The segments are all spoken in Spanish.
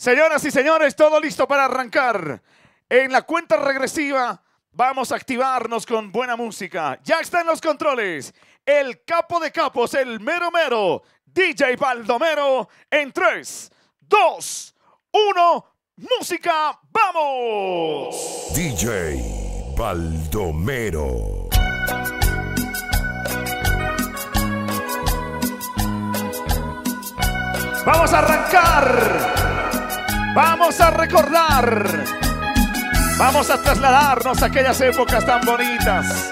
Señoras y señores, todo listo para arrancar. En la cuenta regresiva vamos a activarnos con buena música. Ya están los controles. El capo de capos, el mero mero, DJ Baldomero, en 3, 2, 1, música, vamos. DJ Baldomero. Vamos a arrancar. Vamos a recordar. Vamos a trasladarnos a aquellas épocas tan bonitas.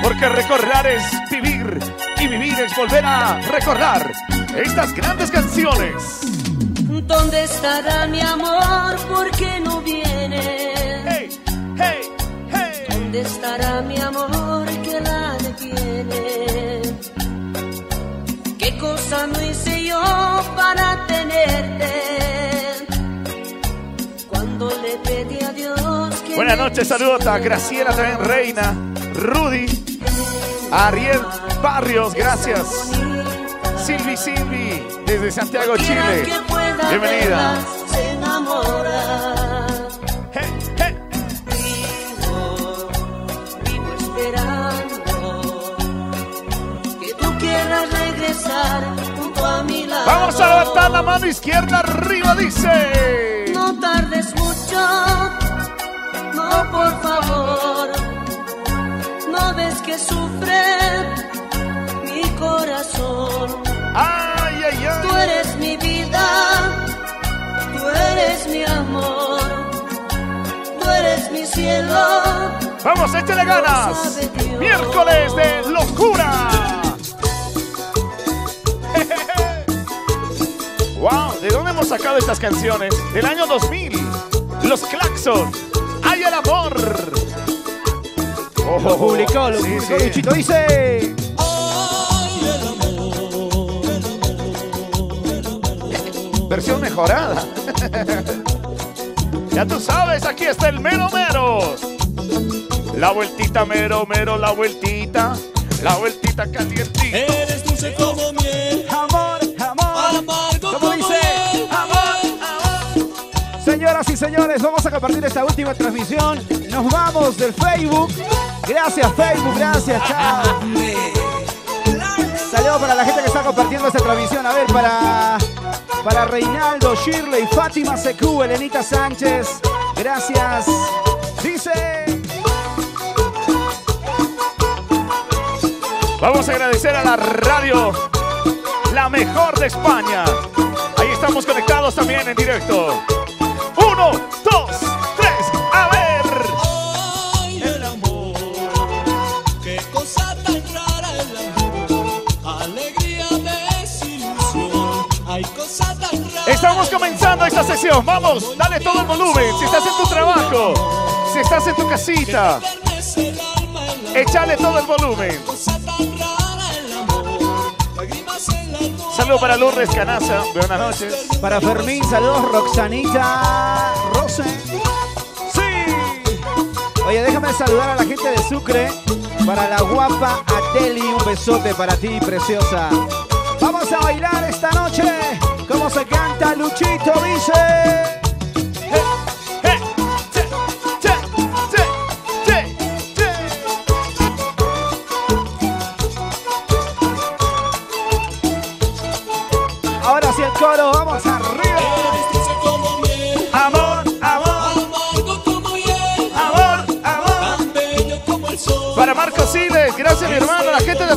Porque recordar es vivir y vivir es volver a recordar estas grandes canciones. ¿Dónde estará mi amor? ¿Por qué no viene? Hey, hey, hey. ¿Dónde estará mi amor que la detiene? ¿Qué cosa no hice yo para tenerte? Buenas noches, saludos a Graciela también, Reina, Rudy, Ariel Barrios, gracias. Silvi Silvi, desde Santiago, Chile. Bienvenida. verlas, se enamora. Hey, hey. Vivo, vivo esperando que tú quieras regresar Vamos a levantar la mano izquierda arriba, dice. No tardes mucho, no por favor. No ves que sufre mi corazón. Ay, ay, Tú ay. eres mi vida, tú eres mi amor, tú eres mi cielo. Vamos, échale ganas. Miércoles de locura. Wow, ¿de dónde hemos sacado estas canciones? Del año 2000. Los Claxon. ¡Ay, el amor! Oh, Lo publicó, lo sí, publicó sí. Luchito. Dice. Versión mejorada. ya tú sabes, aquí está el mero mero. La vueltita mero mero, la vueltita. La vueltita calientita. Eres dulce como miel, Señoras y señores, vamos a compartir esta última transmisión. Nos vamos del Facebook. Gracias, Facebook. Gracias, chao. Saludos para la gente que está compartiendo esta transmisión. A ver, para, para Reinaldo, Shirley, Fátima Secú, Elenita Sánchez. Gracias. Dice. Vamos a agradecer a la radio, la mejor de España. Ahí estamos conectados también en directo. Uno, dos, tres, a ver. Ay, el amor, qué cosa tan rara el amor, alegría, desilusión, hay cosa tan rara. Estamos comenzando esta sesión. Vamos, dale todo el volumen. Si estás en tu trabajo, si estás en tu casita, échale todo el volumen. En la almohada. Saludo para Lourdes Canaza. Buenas noches. Para Fermín, saludos, Roxanita Rose. Sí. Oye, déjame saludar a la gente de Sucre. Para la guapa Ateli, un besote para ti, preciosa. Vamos a bailar esta noche. ¿Cómo se canta Luchito? Dice.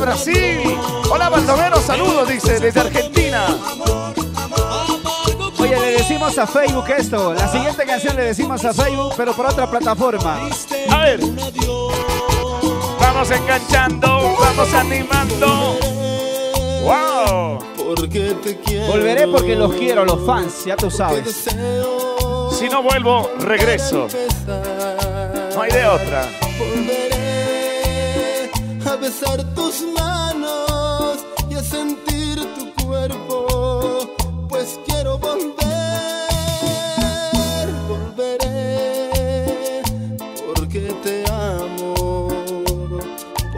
Brasil. Hola Baldomero, saludos, dice, desde Argentina. Oye, le decimos a Facebook esto. La siguiente canción le decimos a Facebook, pero por otra plataforma. A ver, vamos enganchando, vamos animando. ¡Wow! Porque te quiero. Volveré porque los quiero, los fans, ya tú sabes. Si no vuelvo, regreso. No hay de otra. Volveré a besar tus manos sentir tu cuerpo, pues quiero volver. Volveré porque te amo,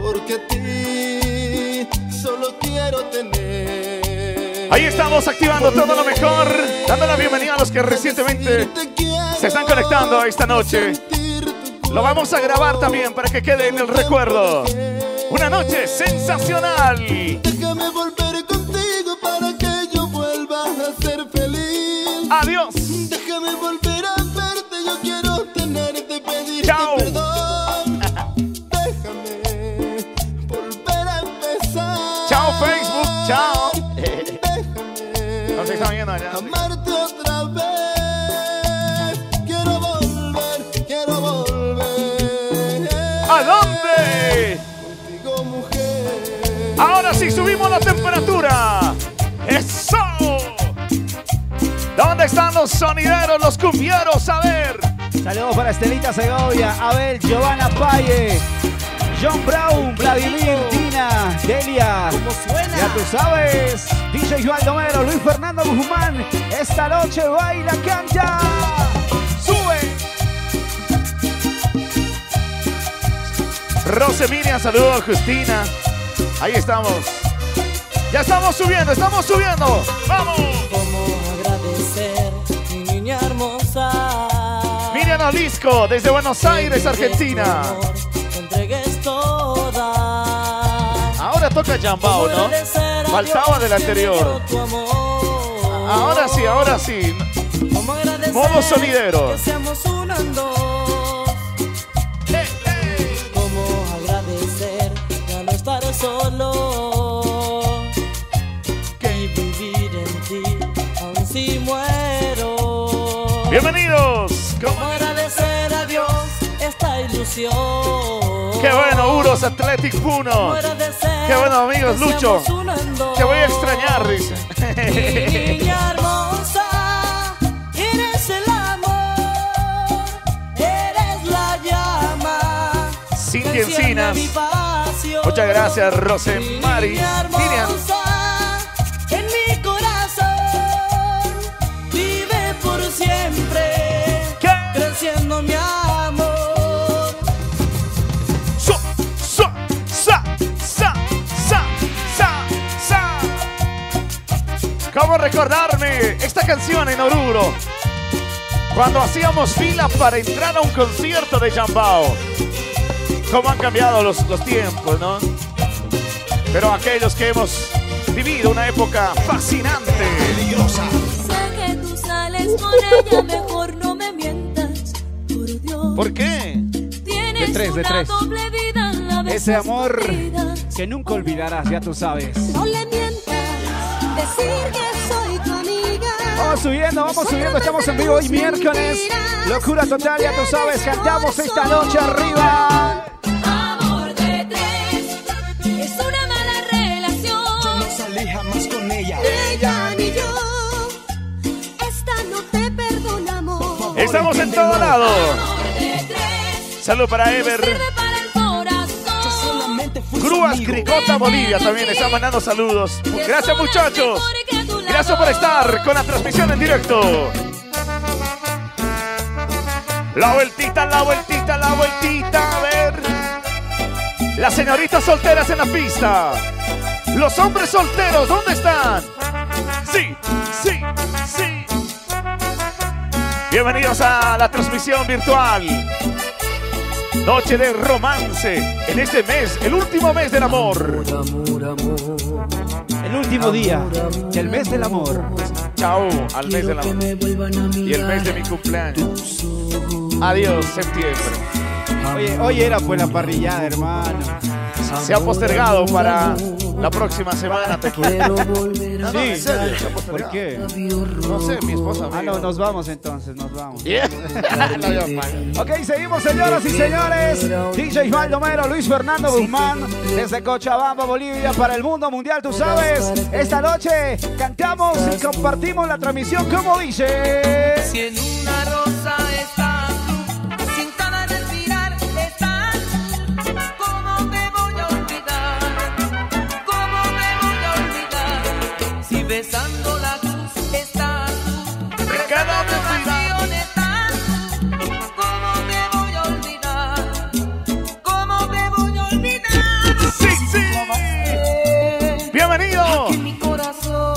porque a ti solo quiero tener. Ahí estamos activando todo lo mejor, dando la bienvenida a los que recientemente se están conectando esta noche. Lo vamos a grabar también para que quede en el recuerdo. Una noche sensacional. Amarte otra vez. Quiero volver, quiero volver. ¿A dónde? Contigo, mujer. Ahora sí subimos la temperatura. ¡Eso! ¿Dónde están los sonideros, los cumbieros? A ver. Saludos para Estelita Segovia, Abel, Giovanna Paye, John Brown, Vladimir, Dina, Delia. Ya tú sabes, DJ Joan Domero, Luis Fernando Guzmán. Esta noche baila, canta. ¡Sube! Rose Miriam, saludos Justina. Ahí estamos. Ya estamos subiendo, estamos subiendo. ¡Vamos! Cómo agradecer, mi niña hermosa. Miriam Olisco, desde Buenos Aires, Argentina. Toca Jambao, ¿no? Faltaba del anterior. Ahora sí, ahora sí. Modo sonidero. Que solo. Y vivir en ti, aun si muero. Bienvenidos. Cómo agradecer a Dios esta ilusión. Uros Athletic Puno. Qué bueno, amigos, Lucho. Te voy a extrañar, dice. Niña hermosa, eres el amor, eres la llama. Cintia que enciende Encinas. Muchas gracias, Rosemary. Miriam. ¿Cómo recordarme esta canción en Oruro? Cuando hacíamos fila para entrar a un concierto de Jambao. Cómo han cambiado los, los tiempos, ¿no? Pero aquellos que hemos vivido una época fascinante. Sé que tú sales con ella, mejor no me mientas. Por Dios. ¿Por qué? Tienes De tres, de tres. doble vida, la vez Ese amor que nunca olvidarás, ya tú sabes. No le mientas, decir que. Vamos subiendo, vamos subiendo, estamos en vivo hoy miércoles. Locura total, ya tú sabes, cantamos esta noche arriba. Amor de tres, es una mala relación. salí jamás con ella. Ni ella ni yo, esta no te perdonamos. Estamos en todo lado. Amor de tres, Salud para Ever. sirve para el corazón. Grúas Cricota Bolivia también está mandando saludos. Gracias muchachos. Gracias por estar con la transmisión en directo. La vueltita, la vueltita, la vueltita. A ver. Las señoritas solteras en la pista. Los hombres solteros, ¿dónde están? Sí, sí, sí. Bienvenidos a la transmisión virtual. Noche de romance en este mes, el último mes del amor. El último día del mes del amor. Chao al mes del amor y el mes de mi cumpleaños. Adiós, septiembre. Oye, hoy era pues la parrillada, hermano. Se ha postergado para la próxima semana. Te quiero. No, en Sí. ¿Por qué? No sé, mi esposa. me Ah, no, nos vamos entonces, nos vamos. Yeah. No, yo, man. Ok, seguimos señoras y señores. DJ Baldomero, Luis Fernando Guzmán, desde Cochabamba, Bolivia, para el mundo mundial, tú sabes. Esta noche cantamos y compartimos la transmisión, como dice. Si en una rosa estás besando la cruz estás tú, cada estás tú, ¿cómo te voy a olvidar? ¿Cómo te voy a olvidar? Sí, sí. Bienvenido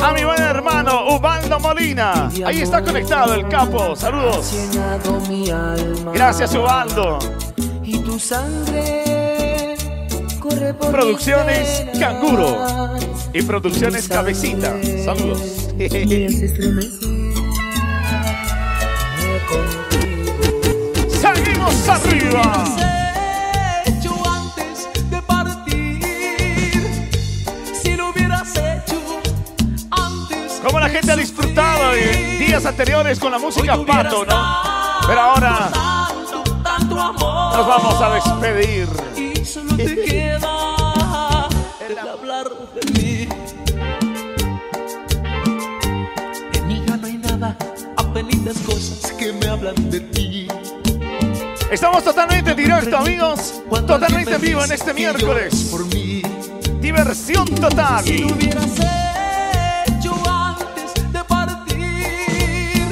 a mi buen hermano Molina. Ahí está conectado el capo. Saludos. Gracias, Ubaldo. Y tu sangre corre por Producciones. Canguro. Y Producciones Cabecita. Saludos. Contigo. Seguimos arriba. hecho antes de partir. Si lo hubieras hecho antes. Como la gente ha disfrutado en días anteriores con la música pato, ¿no? Pero ahora nos vamos a despedir. apenitas cosas que me hablan de ti. Estamos totalmente en directo, amigos. Totalmente vivo en este miércoles. Por mí. Diversión total. Si lo hubieras hecho antes de partir.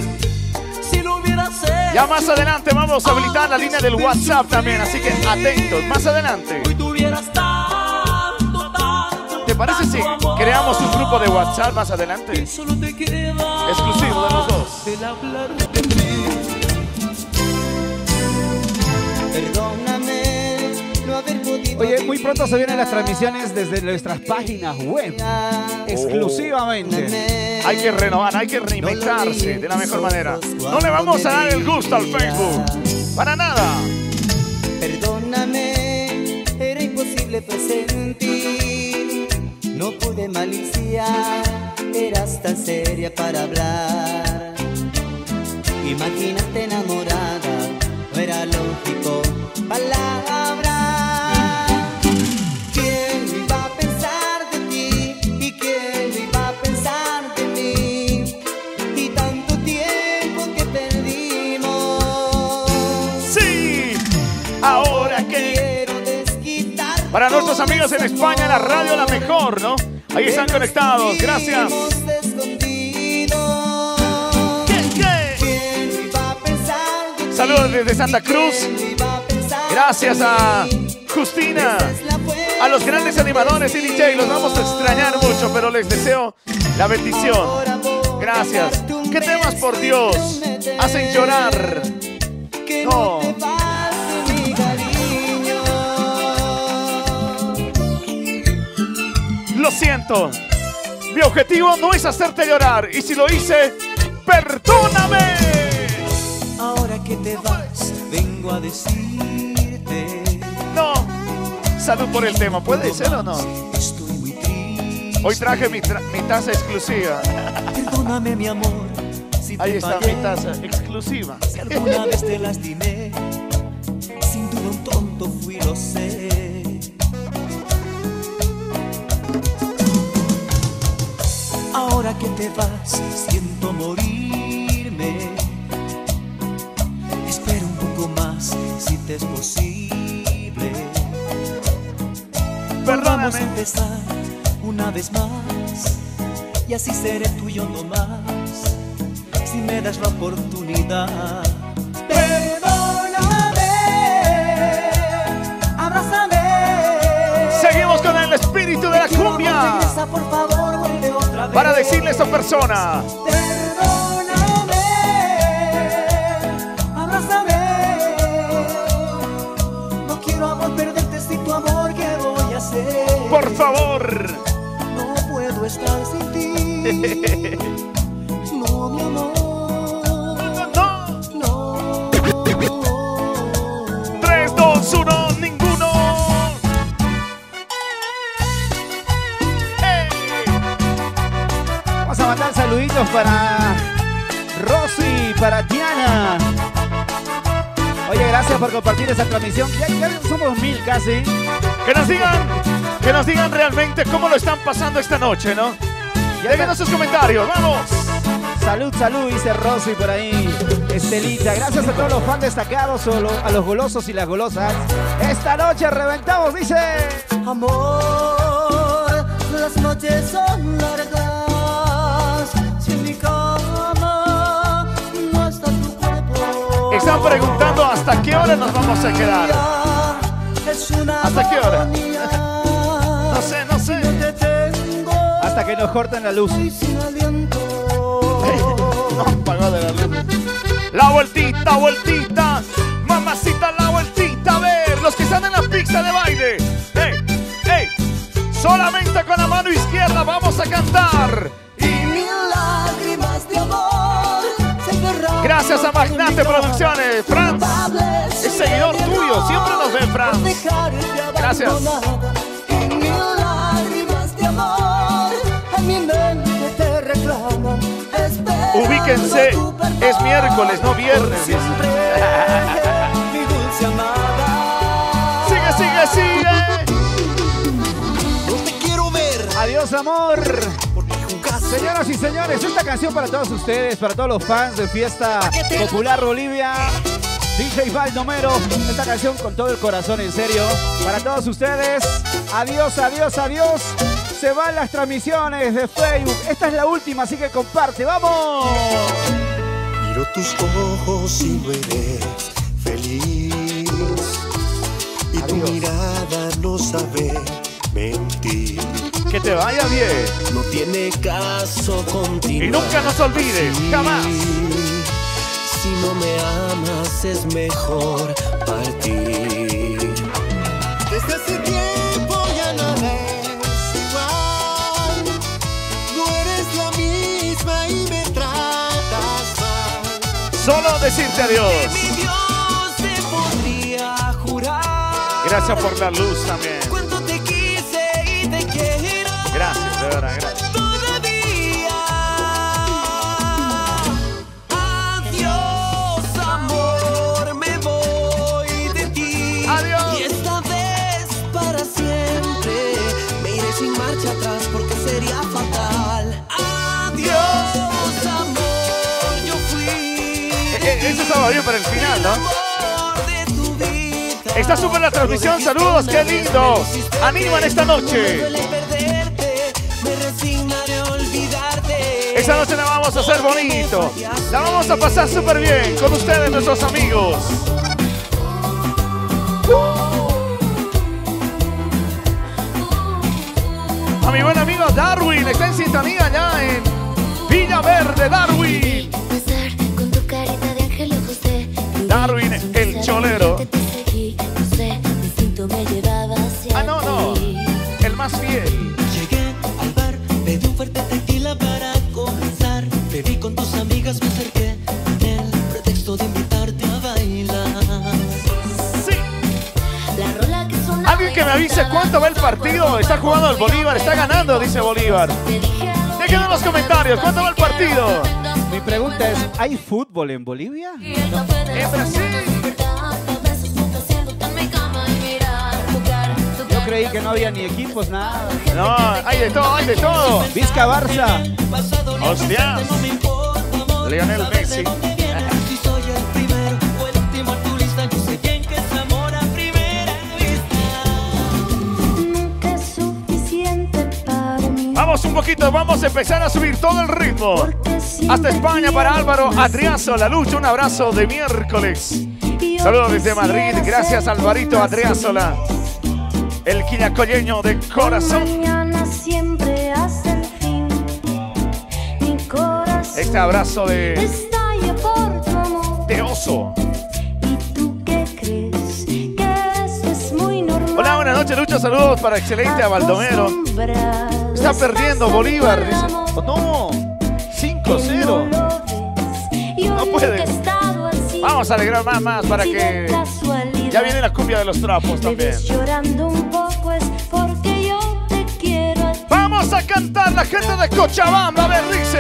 Si lo hubieras hecho. Ya más adelante vamos a habilitar la línea del WhatsApp también, así que atentos. Más adelante. Hoy tuvieras tanto, tanto. ¿Te parece si amor. creamos un grupo de WhatsApp más adelante? Exclusivo de los dos. El hablar de mí. Perdóname no haber podido Oye, muy pronto se vienen las transmisiones desde nuestras páginas web. Exclusivamente. Hay que renovar, hay que reinventarse de la mejor manera. No le vamos a dar el gusto al Facebook. Para nada. Perdóname, era imposible presentir. No pude maliciar, eras tan seria para hablar. Imagínate enamorada, no era lógico. Palabra. ¿Quién iba a pensar de ti? ¿Y quién iba a pensar de mí? Y tanto tiempo que perdimos. Sí. Ahora que Quiero desquitar para nuestros amigos en España la radio la mejor, ¿no? Ahí están conectados. Gracias. Saludos desde Santa Cruz. Gracias a Justina, a los grandes animadores y DJ. Los vamos a extrañar mucho, pero les deseo la bendición. Gracias. ¿Qué temas por Dios hacen llorar? No. Lo siento. Mi objetivo no es hacerte llorar. Y si lo hice, perdóname. Que te vas, vengo a decirte. No. Salud por el tema. ¿Puede ser o no? Estoy muy triste. Hoy traje mi, tra- mi taza exclusiva. Perdóname, mi amor. Si te Ahí está fallé, mi taza exclusiva. Si alguna vez te lastimé, sin duda un tonto fui, lo sé. Ahora que te vas, siento morirme. Es posible. Vamos a Perdóname. empezar una vez más, y así seré tuyo no más si me das la oportunidad. Perdóname, abrázame. Seguimos con el espíritu de la cumbia. Regresa, por favor, vuelve otra vez. Para decirle a esta persona. Favor. No puedo estar sin ti. No, mi amor. No. No. 3, 2, 1, ninguno. Vamos a mandar saluditos para gracias por compartir esta transmisión. Ya, ya somos mil casi. Que nos digan, que nos digan realmente cómo lo están pasando esta noche, ¿no? Ya Déjenos sus comentarios, vamos. Salud, salud, dice Rosy por ahí. Estelita, gracias a todos los fans destacados, a los golosos y las golosas. Esta noche reventamos, dice. Amor, las noches son largas. Si en mi cama Están preguntando hasta qué hora nos vamos a quedar. ¿Hasta qué hora? No sé, no sé. Hasta que nos corten la luz. No, de la luz. La vueltita, vueltita. Mamacita, la vueltita. A ver, los que están en la pista de baile. ¡Ey! ¡Ey! Solamente con la mano izquierda vamos a cantar. Gracias a Magnate Producciones. Franz, es seguidor tuyo. Siempre nos ve, Franz. Gracias. Ubíquense, es miércoles, no viernes. Sigue, sigue, sigue. No te quiero ver Adiós, amor. Señoras y señores, esta canción para todos ustedes, para todos los fans de Fiesta Popular Bolivia. DJ Baldomero, esta canción con todo el corazón, en serio. Para todos ustedes, adiós, adiós, adiós. Se van las transmisiones de Facebook. Esta es la última, así que comparte. ¡Vamos! Miro tus ojos y no eres feliz. Y tu mirada no sabe mentir. Que te vaya bien. No tiene caso continuar. Y nunca nos olvides, así. jamás. Si no me amas es mejor partir. Desde hace tiempo ya nada es igual. No eres la misma y me tratas mal. Solo decirte adiós. Mi Dios te podría jurar. Gracias por la luz también. Sería fatal. Adiós, amor, yo fui. E- e- Eso estaba bien para el final, ¿no? Está súper la transmisión, saludos, qué lindo. Animan esta noche. Esta noche la vamos a hacer bonito. La vamos a pasar súper bien con ustedes, nuestros amigos. A mi buen amigo Darwin, está en sintonía allá en Villa Verde, Darwin. Darwin, el cholero. Ah, no, no. El más fiel. Llegué al bar, pedí un fuerte tequila para que me avise cuánto va el partido. Está jugando el Bolívar, está ganando, dice Bolívar. Dejen en los comentarios, ¿cuánto va el partido? Mi pregunta es, ¿hay fútbol en Bolivia? En Brasil. Yo creí que no había ni equipos, nada. No, hay de todo, hay de todo. Vizca Barça. Hostias. Lionel Messi. Un poquito, vamos a empezar a subir todo el ritmo. Hasta España para Álvaro. Adriazo, la lucha, un abrazo de miércoles. Saludos desde Madrid, gracias Alvarito Adriázola, el quillacoyeño de corazón. Este abrazo de, de oso. Hola, buenas noches, Lucho, saludos para excelente a Baldomero. Está perdiendo Bolívar, dice. No, 5-0. No puede. Vamos a alegrar más, más para que ya viene la cumbia de los trapos también. Vamos a cantar la gente de Cochabamba, a ver, dice.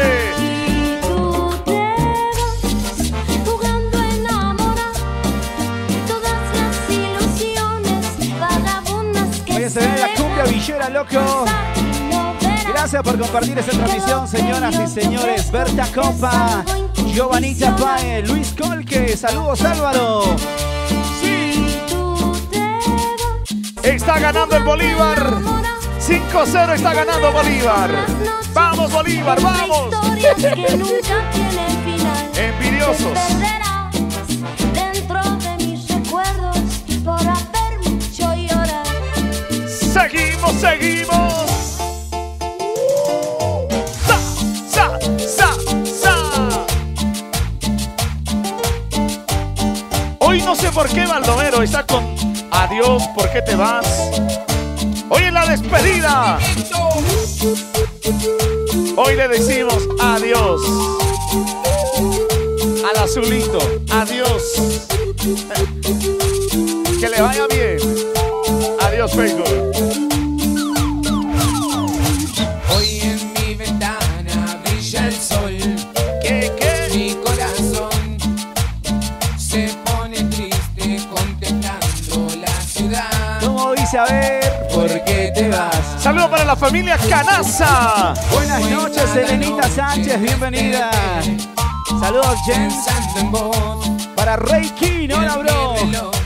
Se ve la cumbia villera, loco. Gracias por compartir esta transmisión, señoras y señores. Berta Copa, Giovanita Pae, Luis Colque. Saludos, Álvaro. Sí, está ganando el Bolívar. 5-0 está ganando Bolívar. Vamos, Bolívar, vamos. Envidiosos. Te perderás no sé por qué Baldomero está con adiós, ¿por qué te vas? Hoy en la despedida. Hoy le decimos adiós. Al azulito, adiós. Que le vaya bien. Adiós, Facebook. La familia Canaza. Buenas noches, Elenita Sánchez, bienvenida. Saludos, Jens. Para Reiki, hola, bro.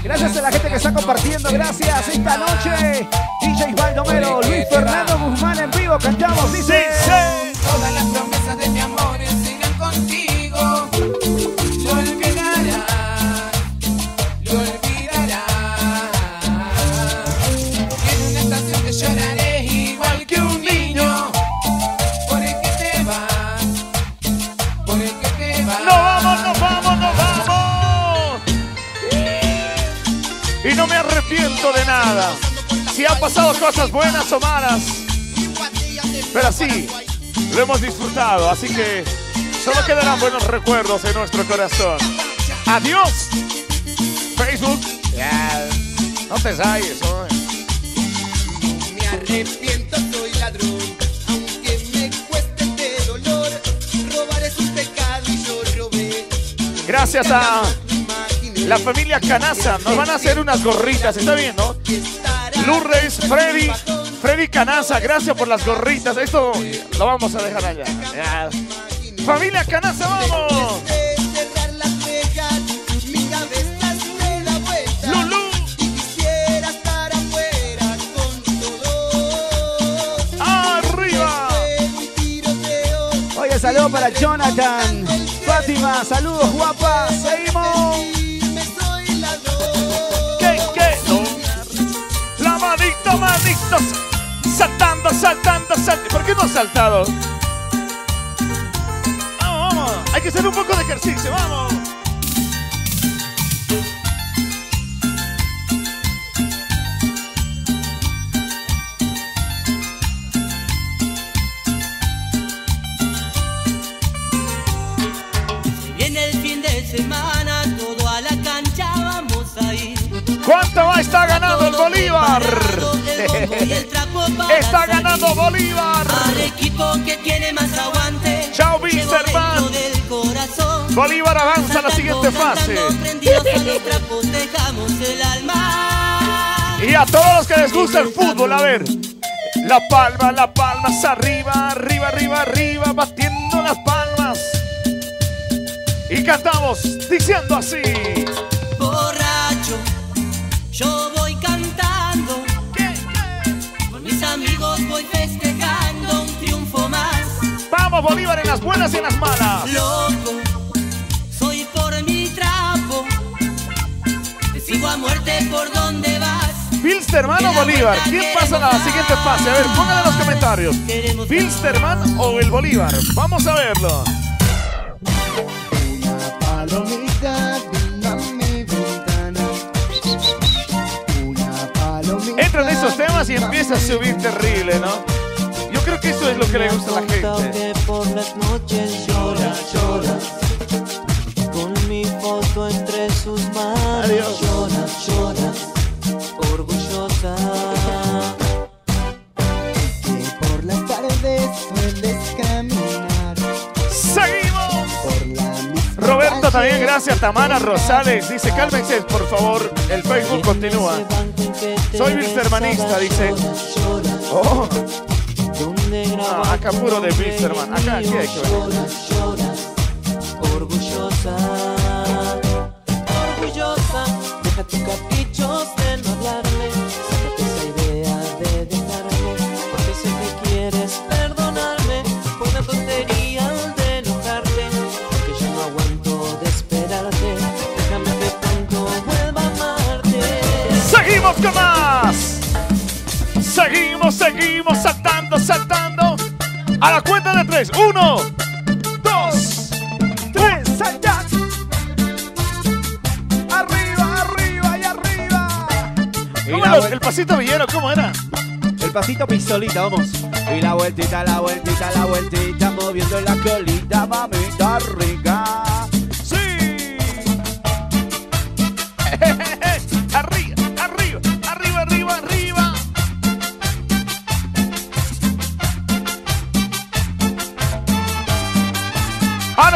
Gracias a la gente que está compartiendo, gracias. Esta noche, DJ Baldomero, Luis Fernando Guzmán en vivo, cantamos, dice. Todas las nada. Si han pasado cosas buenas o malas. Pero sí, lo hemos disfrutado. Así que solo quedarán buenos recuerdos en nuestro corazón. Adiós. Facebook. No te hoy. Me arrepiento, soy ladrón. Gracias a la familia Canaza. Nos van a hacer unas gorritas. ¿Está bien, no? Lourdes, Freddy, Freddy Canaza, gracias por las gorritas. Esto lo vamos a dejar allá. Ya. Familia Canaza, vamos. saludos para Jonathan. Fátima, saludos guapas. Seguimos. Manito, manito. Saltando, saltando, saltando. ¿Por qué no has saltado? Vamos, vamos. Hay que hacer un poco de ejercicio, vamos. Viene el fin de semana, todo a la cancha vamos a ir. ¿Cuánto va? Está ganando el Bolívar. Está ganando Bolívar. Al equipo que tiene más aguante. Chao, corazón. Bolívar avanza a la siguiente fase. Y a todos los que les gusta el fútbol, a ver. La palma, la palma, hacia arriba, arriba, arriba, arriba, batiendo las palmas. Y cantamos diciendo así. Borracho, yo amigos voy festejando un triunfo más. Vamos Bolívar en las buenas y en las malas. Loco, soy por mi trapo. Te sigo a muerte por donde vas. Bilsterman o Bolívar, ¿quién pasa a la siguiente fase? A ver, pónganlo en los comentarios. Bilsterman o el Bolívar. Vamos a verlo. Entran esos temas y empieza a subir terrible, ¿no? Yo creo que eso es lo que le gusta a la gente. que por las noches llora, llora. Con mi foto entre sus manos. Adiós. Calle. también, gracias. Tamara Rosales dice, cálmense, por favor. El Facebook continúa. Soy Bilstermanista, dice. Oh, no, acá puro de Bilsterman. Acá, aquí hay que llora. Orgullosa. Orgullosa. Deja tus caprichos de no hablarme. saltando a la cuenta de tres. Uno, dos, tres, salta. Arriba, arriba y arriba. El pasito villero, ¿cómo era? El pasito pistolita, vamos. Y la vueltita, la vueltita, la vueltita, moviendo la colita, mamita rica.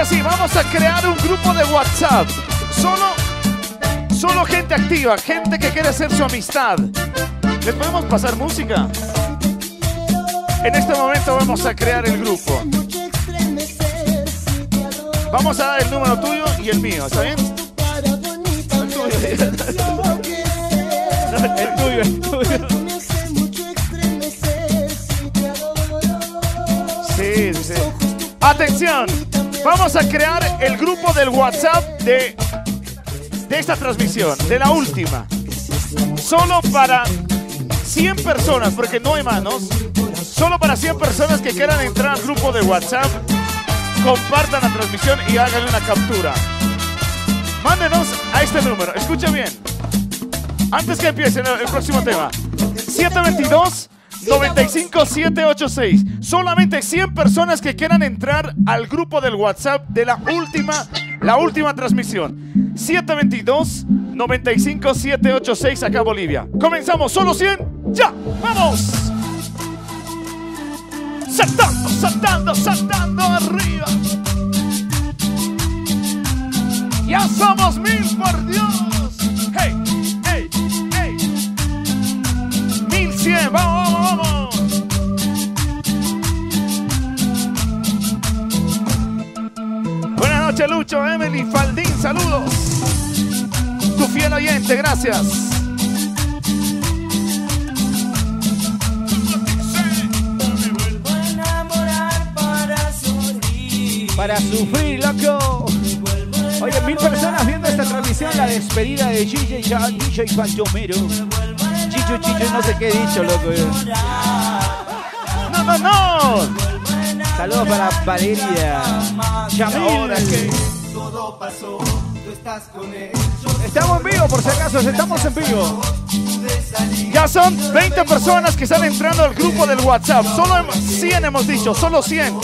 Sí, vamos a crear un grupo de WhatsApp. Solo, solo gente activa, gente que quiere hacer su amistad. ¿Les podemos pasar música? En este momento vamos a crear el grupo. Vamos a dar el número tuyo y el mío, ¿está bien? El tuyo, el tuyo. Sí, sí. Atención, vamos a crear el grupo del WhatsApp de, de esta transmisión, de la última. Solo para 100 personas, porque no hay manos. Solo para 100 personas que quieran entrar al grupo de WhatsApp, compartan la transmisión y hagan una captura. Mándenos a este número, escuchen bien. Antes que empiece el el próximo tema. 722 95786. Solamente 100 personas que quieran entrar al grupo del WhatsApp de la última la última transmisión. 722 95786 acá Bolivia. Comenzamos, solo 100. Ya, vamos. Saltando, saltando, saltando arriba. Ya somos mil, por Dios. 1100, vamos, vamos, vamos. Buenas noches, Lucho, Emily, Faldín, saludos. Tu fiel oyente, gracias. Para sufrir, loco. Oye, mil personas viendo esta transmisión, la despedida de DJ, DJ Fantomero. Chicho, chicho, no sé qué he dicho, loco. No, no, no. Saludos para Valeria. Yamil. Estamos en vivo, por si acaso, estamos en vivo. Ya son 20 personas que están entrando al grupo del WhatsApp. Solo hem- 100 hemos dicho, solo 100.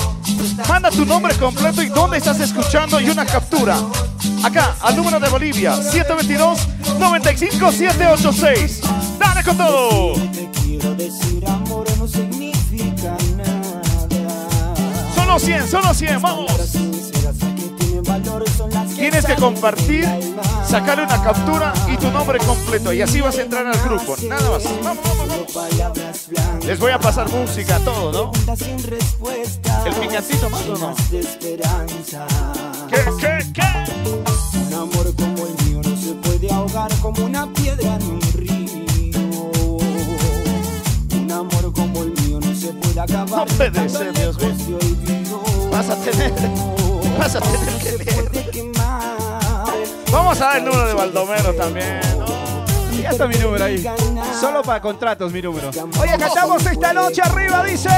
Manda tu nombre completo y dónde estás escuchando y una captura. Acá, al número de Bolivia, 722-95786. Dale con todo. Solo 100, solo 100, vamos. Tienes que compartir, sacarle una captura y tu nombre completo. Y así vas a entrar al grupo. Nada más. Vamos, vamos, vamos. Les voy a pasar música, todo, ¿no? El picantito más o no. ¿Qué, qué, qué? Un amor como el ahogar como una piedra en un río. Un amor como el mío no se puede acabar. No puede ser, Dios mío. Vas a tener, vas a tener que leer. Vamos a dar el número de Baldomero también, ¿no? Ya está mi número ahí. Solo para contratos, mi número. Oye, cantamos esta noche arriba, dice.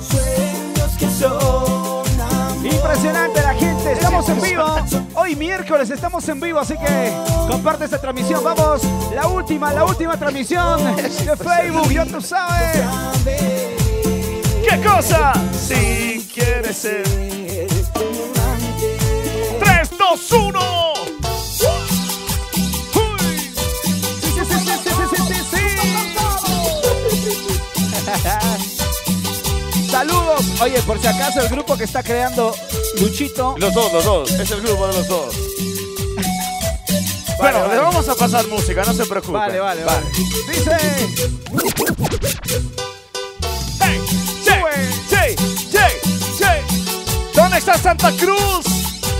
Sueños que son Impresionante la gente, estamos en vivo. Hoy miércoles estamos en vivo, así que comparte esta transmisión. Vamos, la última, la última transmisión de Facebook, ya tú sabes. ¿Qué cosa? Si quieres ser. 3, 2, 1. Oye, por si acaso el grupo que está creando Luchito. Los dos, los dos. Es el grupo de los dos. bueno, vale. le vamos a pasar música, no se preocupen. Vale, vale, vale. Dice. ¡Hey! ¡Sí! ¡Sí! ¿Dónde está Santa Cruz?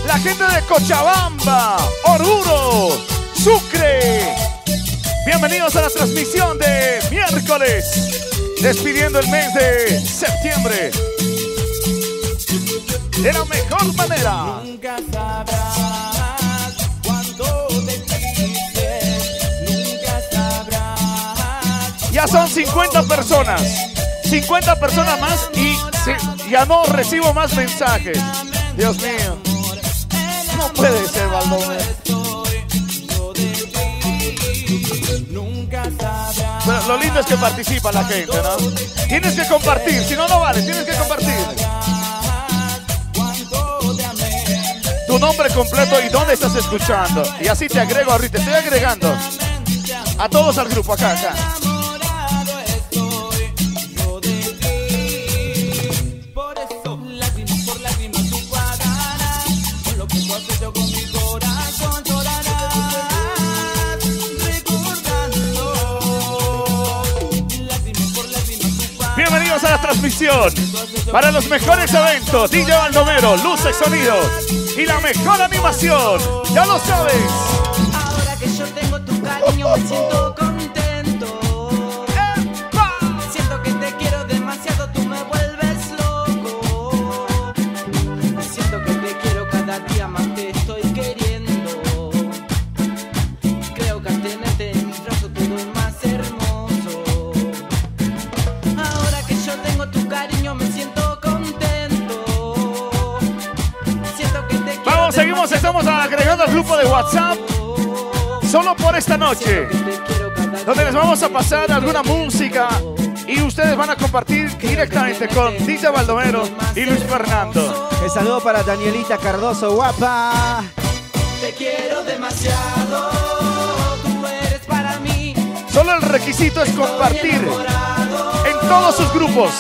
La gente de Cochabamba, Oruro, Sucre. Bienvenidos a la transmisión de miércoles, despidiendo el mes de septiembre. De la mejor manera. Nunca sabrás cuánto te quise. Nunca sabrás. Ya son 50 personas. 50 personas más y se- ya no recibo más mensajes. Dios mío. No puede ser, Baldomero. Sabrás lindo es que participa la gente, ¿no? Tienes que compartir, si no, no vale, tienes que compartir. Tu nombre completo y dónde estás escuchando. Y así te agrego ahorita, estoy agregando. A todos al grupo, acá, acá. Transmisión para los mejores eventos. DJ Baldomero, luces, sonido y la mejor animación. Ya lo sabes. Ahora que yo tengo tu cariño me siento noche. Donde les vamos a pasar alguna música y ustedes van a compartir directamente con DJ Baldomero y Luis Fernando. El saludo para Danielita Cardoso, guapa. Te quiero demasiado, tú eres para mí. Solo el requisito es compartir en todos sus grupos.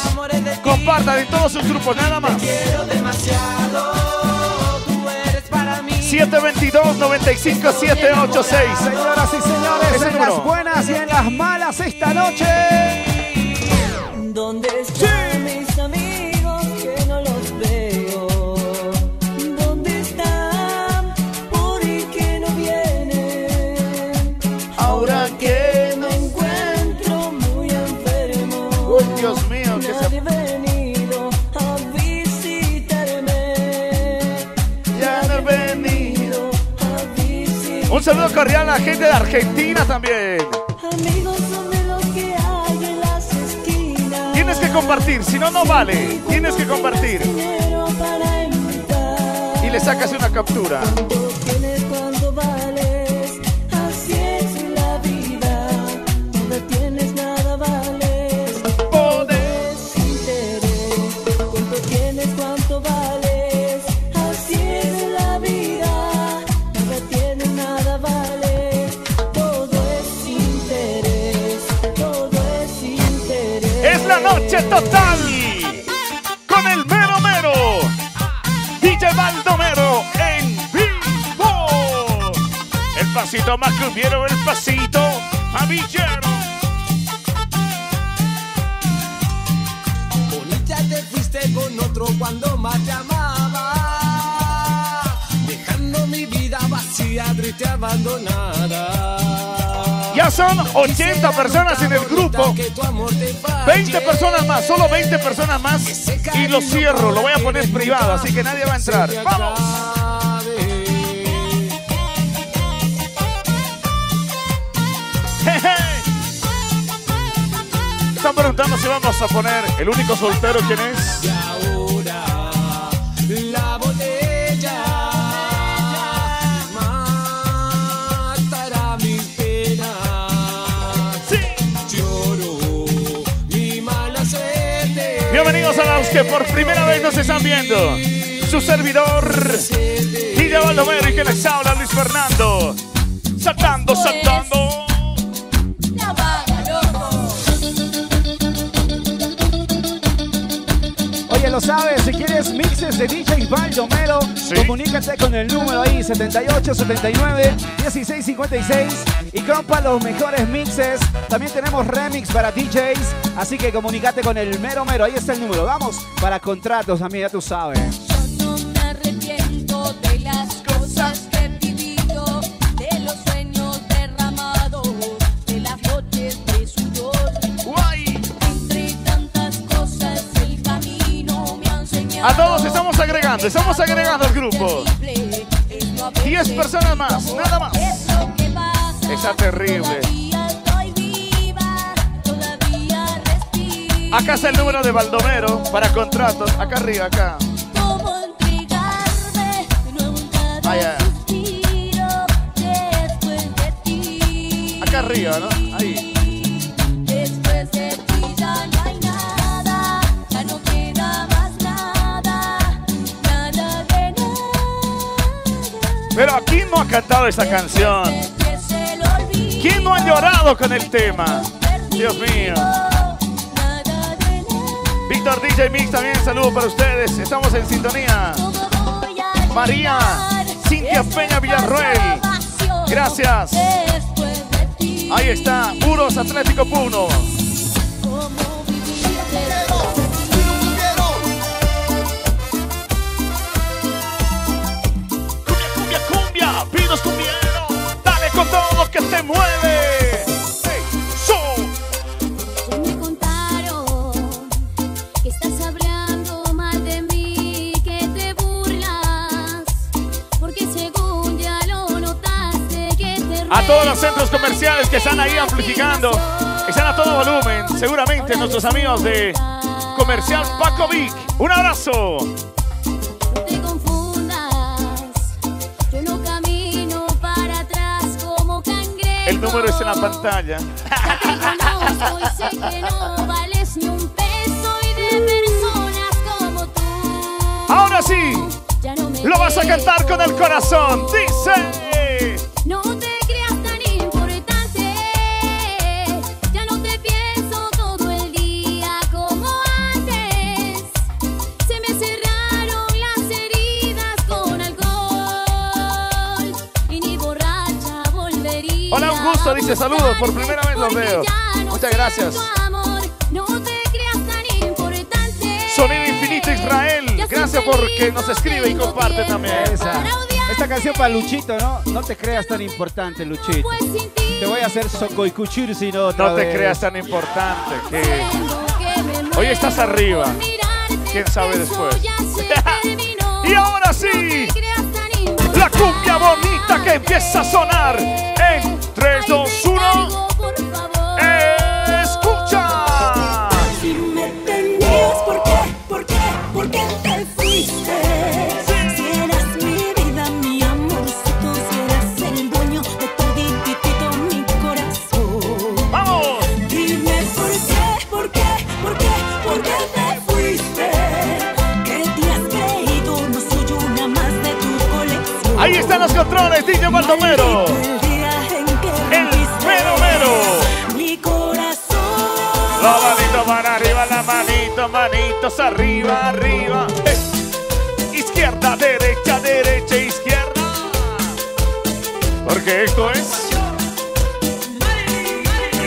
Compartan en todos sus grupos, nada más. Quiero demasiado, 722 95786. Señoras y señores, en las buenas y en las malas esta noche. Un saludo cordial a la gente de Argentina también. Amigos son de los que hay en las esquinas. Tienes que compartir, si no, no vale. Tienes que compartir. Y le sacas una captura. Noche total. Con el mero mero. DJ Baldomero en vivo. El pasito más cumbiero, el pasito amillero. Bonita te fuiste con otro cuando más llamaba, dejando mi vida vacía, triste, abandonada. Son 80 personas en el grupo. 20 personas más, solo 20 personas más. Y lo cierro, lo voy a poner privado, así que nadie va a entrar. ¡Vamos! Están preguntando si vamos a poner el único soltero quién es. Bienvenidos a los que por primera vez nos están viendo. Su servidor, Guilla Baldomero y que les habla Luis Fernando. Saltando, saltando. Oye, lo sabes, si quieres mixes de DJ Baldomero, comunícate con el número ahí, 78 79 16 56 y compra los mejores mixes. También tenemos remix para DJs, así que comunícate con el mero mero, ahí está el número. Vamos para contratos, amiga, ya tú sabes. No me arrepiento de las cosas que he vivido, de los sueños derramados, de las noches de sudor. Entre tantas cosas el camino me ha enseñado. A todos estamos agregando, estamos agregando al grupo. 10 personas más, nada más. Está terrible. Acá está el número de Baldomero para contratos. Acá arriba, acá. Ah, Allá. Acá arriba, ¿no? Ahí. Pero aquí no ha cantado esa canción. ¿Quién no ha llorado con el tema? Dios mío. Víctor DJ Mix también, saludo para ustedes. Estamos en sintonía. María. Cintia Peña Villarroel. Gracias. Ahí está, Puros Atlético Puno. Que están ahí amplificando, están a todo volumen, seguramente nuestros amigos de Comercial Paco Vic. Un abrazo. No te confundas, yo no camino para atrás como cangrejo. El número es en la pantalla. Ahora sí, lo vas a cantar con el corazón. Dice. Dice, saludos, por primera vez los veo. Muchas gracias. Sonido Infinito Israel. Gracias porque nos no escribe y comparte también. Esa. Esta canción para Luchito, ¿no? No te creas tan importante, Luchito. Te voy a hacer socoicuchir si no otra No te vez. creas tan importante que Hoy estás arriba. ¿Quién sabe después? Y ahora sí, la cumbia bonita que empieza a sonar en 3, 2, 1. Algo, por favor. ¡Escucha! Si me tenías, ¿por qué? ¿Por qué? ¿Por qué te fuiste? Si eras mi vida, mi amorcito, si eras el dueño de todititito mi corazón. ¡Vamos! Dime por qué, por qué, por qué, por qué te fuiste. ¿Qué te has creído? No soy una más de tu colección. Ahí están los controles, DJ Baldomero. Manito, manitos arriba, arriba. Eh. Izquierda, derecha, derecha, izquierda. Porque esto es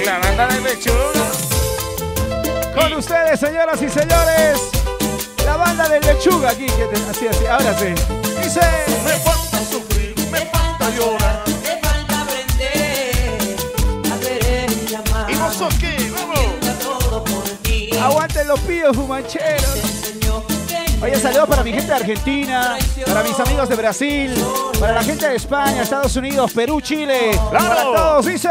la banda de lechuga. Con ustedes, señoras y señores, la banda de lechuga aquí. que te- así, así, ahora sí. Dice. Me falta sufrir, me falta llorar. Me falta aprender a querer y amar. ¿Y vos sos qué? Vamos. todo por ti. Aguanten los pillos fumancheros. Oye, saludos para mi gente de Argentina, para mis amigos de Brasil, para la gente de España, Estados Unidos, Perú, Chile. ¡Claro! Para todos, dice.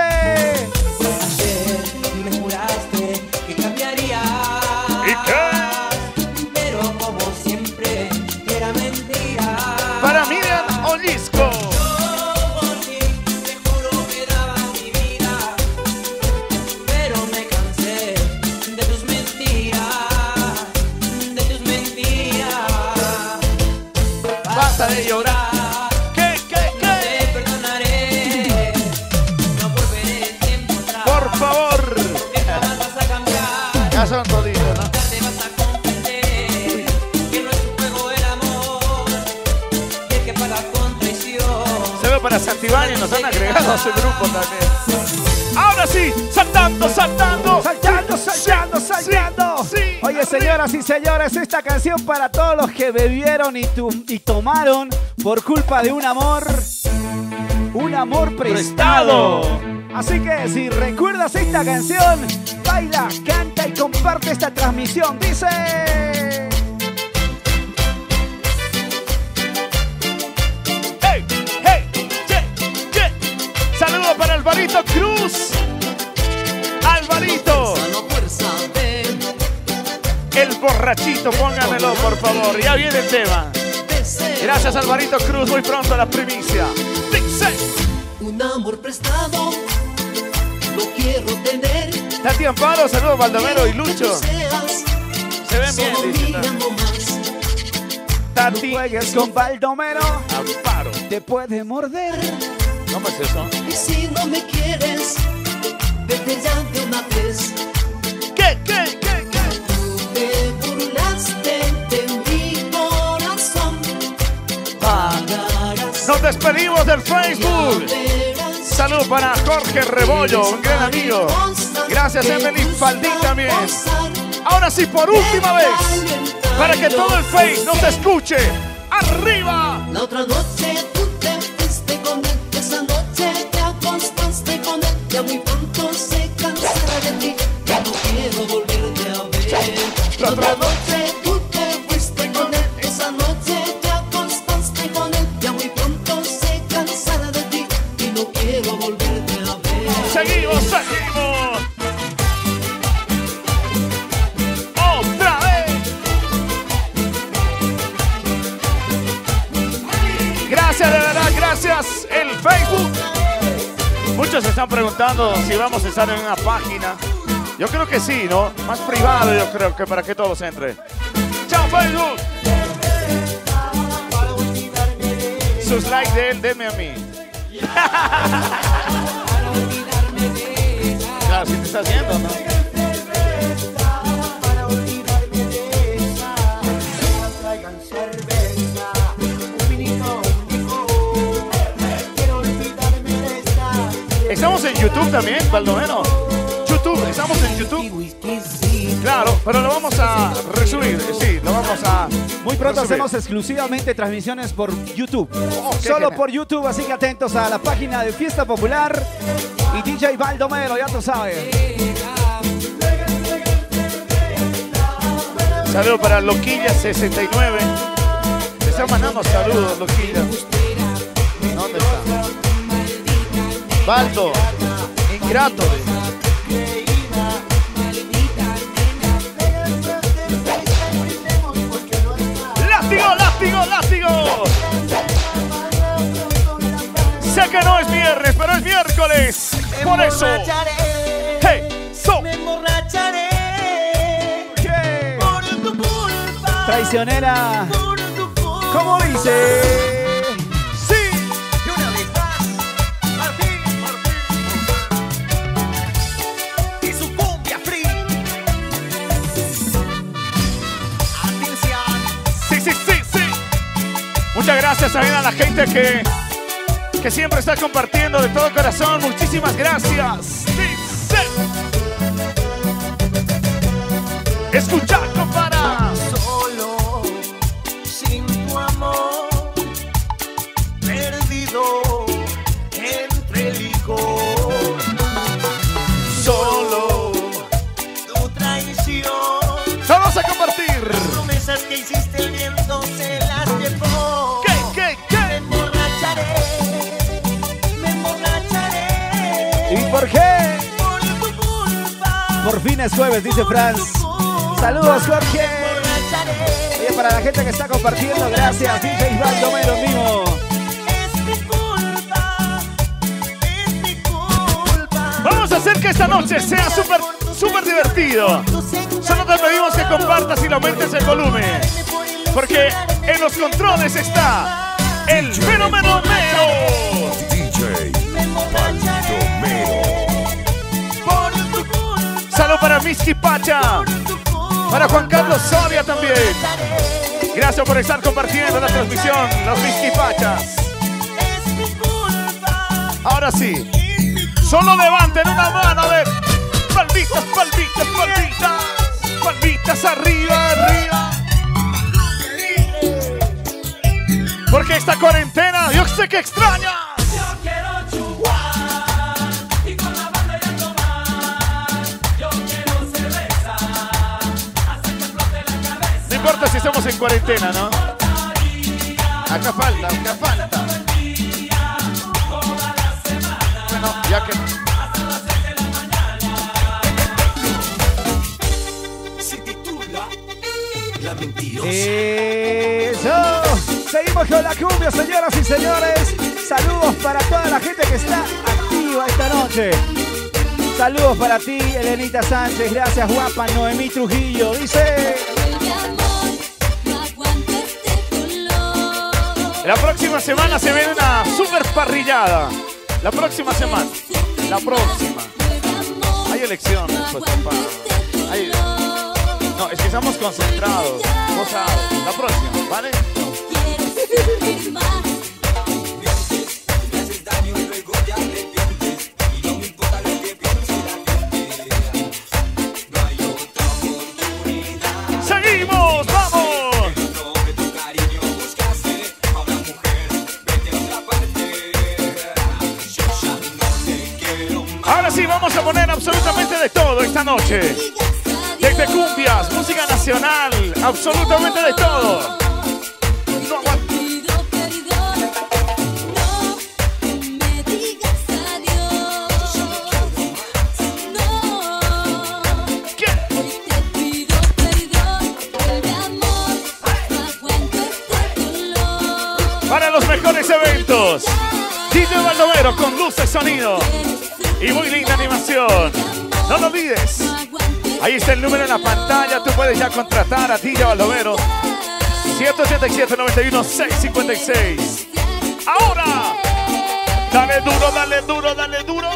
Para Santibáñez, nos han agregado a su grupo también. Ahora sí, saltando, saltando. Saltando, saltando, saltando. sí, sí. Oye, señoras y señores, esta canción para todos los que bebieron y, tu- y tomaron por culpa de un amor. Un amor prestado. Así que si recuerdas esta canción, baila, canta y comparte esta transmisión. Dice. Alvarito Cruz. Alvarito. El borrachito, póngamelo por favor. Ya viene el tema. Gracias Alvarito Cruz, muy pronto a la primicia. Dice. Un amor prestado. No quiero tener. Tati Amparo, saludos Baldomero y Lucho. Se ven bien, dice. Tati Juegues con Baldomero. Amparo. te puede morder. ¿Cómo es eso? Y si no me quieres, vete ya de una vez. ¿Qué, qué, qué, qué? Te burlaste de mi corazón. Pagarás. Nos despedimos del Facebook. Salud para Jorge Rebollo, un gran amigo. Gracias, Emily Faldín también. Ahora sí, por última vez, para que todo el Face nos escuche. ¡Arriba! La otra noche ya muy pronto se cansará de ti, ya no quiero volverte a ver. Otra noche Muchos se están preguntando si vamos a estar en una página. Yo creo que sí, ¿no? Más privado, yo creo que para que todos entren. ¡Chao, Facebook! Sus likes de él, denme a mí. Claro, si te estás viendo, ¿no? Estamos en YouTube también, Baldomero. YouTube, estamos en YouTube. Claro, pero lo vamos a resubir. Sí, lo vamos a. Muy pronto hacemos exclusivamente transmisiones por YouTube. Oh, Solo genial. por YouTube, así que atentos a la página de Fiesta Popular y DJ Baldomero, ya tú sabes. Saludos para Loquilla69. Te están mandando saludos, Loquilla. ¿Dónde está? Baldo, ingrato. ¡Látigo, látigo, látigo! Sé que no es viernes, pero es miércoles. Por eso. ¡Hey! ¡So! Traicionera. ¿Cómo dice? Muchas gracias también a la gente que, que siempre está compartiendo de todo corazón. Muchísimas gracias. Escucha, dice Franz. Saludos, Jorge. Oye, para la gente que está compartiendo, gracias, DJ Baldomero vivo. Vamos a hacer que esta noche sea súper, súper divertido. Solo te pedimos que compartas y le aumentes el volumen. Porque en los controles está el fenómeno mero. Salud para Misky Pacha. Para Juan Carlos Soria también. Gracias por estar compartiendo la transmisión, los Misky Pachas. Ahora sí, solo levanten una mano, a ver. Palmitas, palmitas, palmitas. Palmitas arriba, arriba. Porque esta cuarentena, yo sé que extrañas. Importa si estamos en cuarentena, ¿no? Acá falta, acá falta. Bueno, ya que. Se titula La mentirosa. Eso. Seguimos con la cumbia, señoras y señores. Saludos para toda la gente que está activa esta noche. Saludos para ti, Elenita Sánchez. Gracias, guapa. Noemí Trujillo. Dice. La próxima semana se viene una super parrillada. La próxima semana. La próxima. Hay elecciones, pues, No, es que estamos concentrados. La próxima, ¿vale? De todo esta noche. Desde cumbias, música nacional, absolutamente de todo. Para los mejores eventos. DJ Baldomero con luces, sonido y muy linda animación. No lo olvides. Ahí está el número en la pantalla. Tú puedes ya contratar a DJ Baldomero. 187 91 656. Ahora. Dale duro, dale duro, dale duro.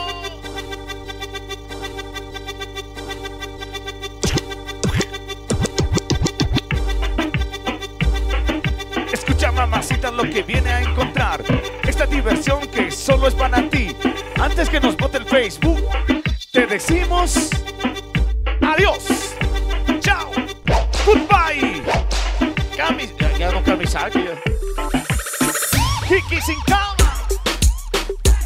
Escucha, mamacita, lo que viene a encontrar. Esta diversión que solo es para ti. Antes que nos vote el Facebook, te decimos adiós. Chao. Goodbye. Camis, ya, ya no camisa. Kiki sin cama.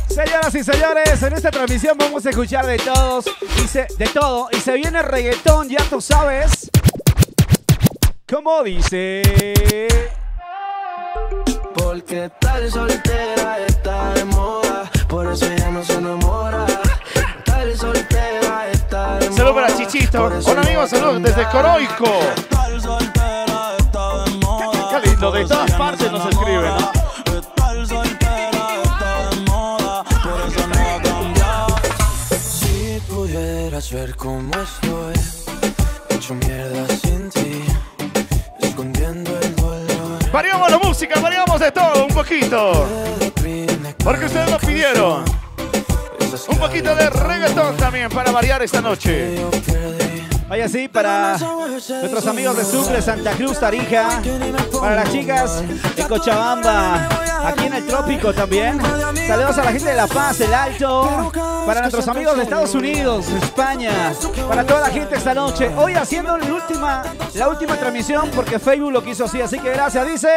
Señoras y señores, en esta transmisión vamos a escuchar de todos y se- de todo y se viene reggaetón, ya tú sabes. ¿Cómo dice? Porque tal soltera está de moda, por eso ella no se enamora. Chichito. Un amigo, saludos desde Coroico. Qué lindo, de todas partes nos escriben. ¿no? Si pudieras ver cómo estoy, hecho mierda sin ti, escondiendo el dolor. Variamos la música, variamos de todo un poquito. Porque ustedes lo pidieron. Un poquito de reggaetón también para variar esta noche. Vaya sí, para nuestros amigos de Sucre, Santa Cruz, Tarija, para las chicas de Cochabamba, aquí en el trópico también. Saludos a la gente de La Paz, El Alto, para nuestros amigos de Estados Unidos, España, para toda la gente esta noche. Hoy haciendo la última, la última transmisión porque Facebook lo quiso así, así que gracias, dice.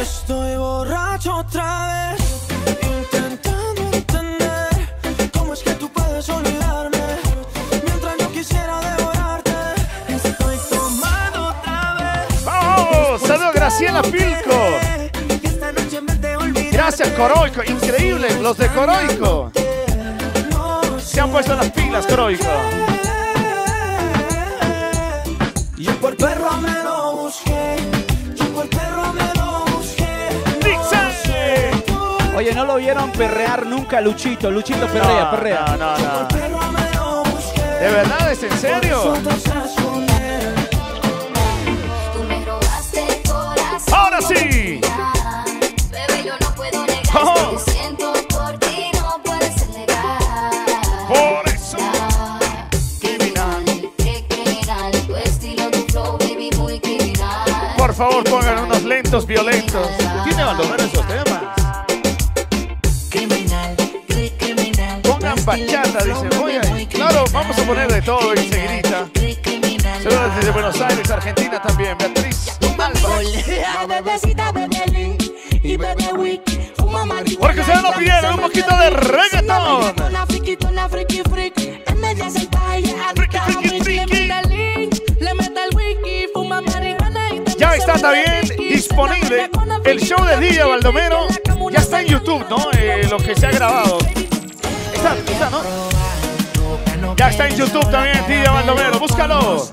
Estoy borracho otra vez, Graciela Pilco. Gracias, Coroico. Increíble, los de Coroico. Se han puesto las pilas, Coroico. Yo por perro me lo busqué, yo por perro me lo busqué. ¡Dice! Oye, no lo vieron perrear nunca, Luchito. Luchito perrea, No, perrea. No, no, no. ¿De verdad? ¿Es en serio? Oh. que siento por ti, no puedes negar. Por eso. Criminal, qué criminal, tu estilo, tu flow, baby, muy criminal. Por favor, pongan unos lentos violentos. Tiene Baldomero esos temas. Pongan bachata, dice. Voy a... Claro, vamos a poner de todo enseguidita. Saludos desde Buenos Aires, Argentina también. Beatriz Alba. Bebecita, bebé lo pidieron un poquito de reggaetón. Ya está también disponible el show de DJ Baldomero. Ya está en YouTube, ¿no? Eh, lo que se ha grabado. Está, está, ¿no? Ya está en YouTube también DJ Baldomero. Búscalo.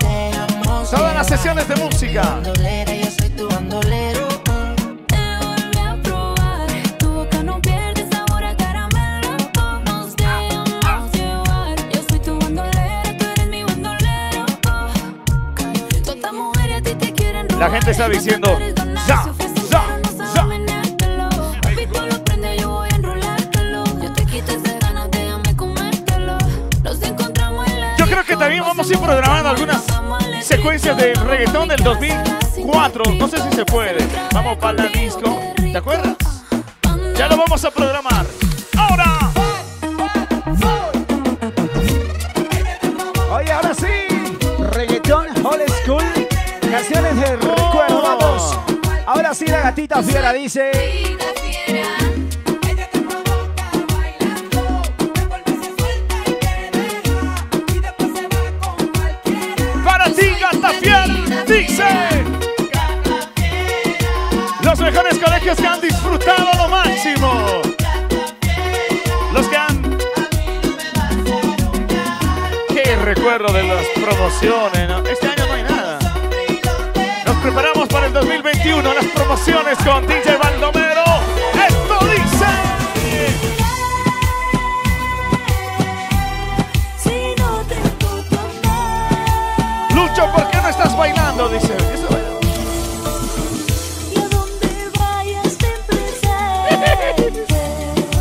Todas las sesiones de música. La gente está diciendo, ¡Ya! Yo creo que también vamos a ir programando algunas secuencias de reggaetón del 2004. No sé si se puede. Vamos para la disco. ¿Te acuerdas? Ya lo vamos a programar. ¡Ahora! Oye, ahora sí. Reggaetón Old School. Canciones de Ahora sí, la gatita fiera dice. Para ti, gata fiel, dice. Los mejores colegios que han disfrutado lo máximo. Los que han. Qué recuerdo de las promociones. ¿no? 2021. Las promociones con DJ Baldomero. Esto dice. Lucho, ¿por qué no estás bailando? Dice.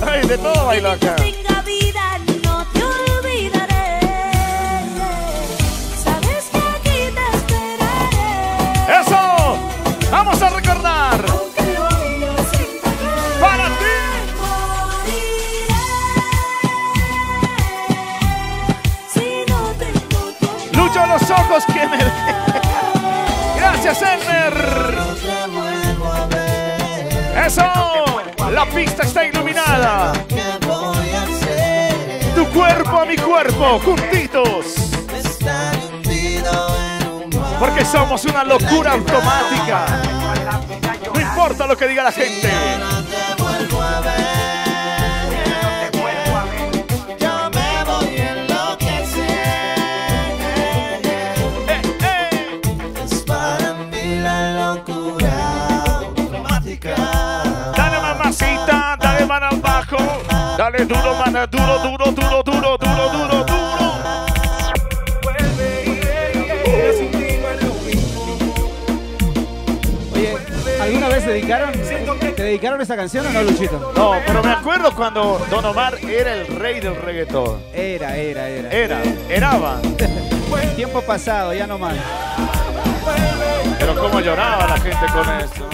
Ay, de todo bailo acá. Que me... Gracias, Elmer. ¡Eso! La pista está iluminada. Tu cuerpo a mi cuerpo, juntitos. Porque somos una locura automática. No importa lo que diga la gente. Dale duro, mana, duro, duro, duro, duro, duro, duro, duro. Oye, ¿alguna vez dedicaron? ¿Te dedicaron esa canción o no, Luchito? No, pero me acuerdo cuando Don Omar era el rey del reggaetón. Era, era, era. Era, eraba. Tiempo pasado, ya no más. Pero cómo lloraba la gente con eso.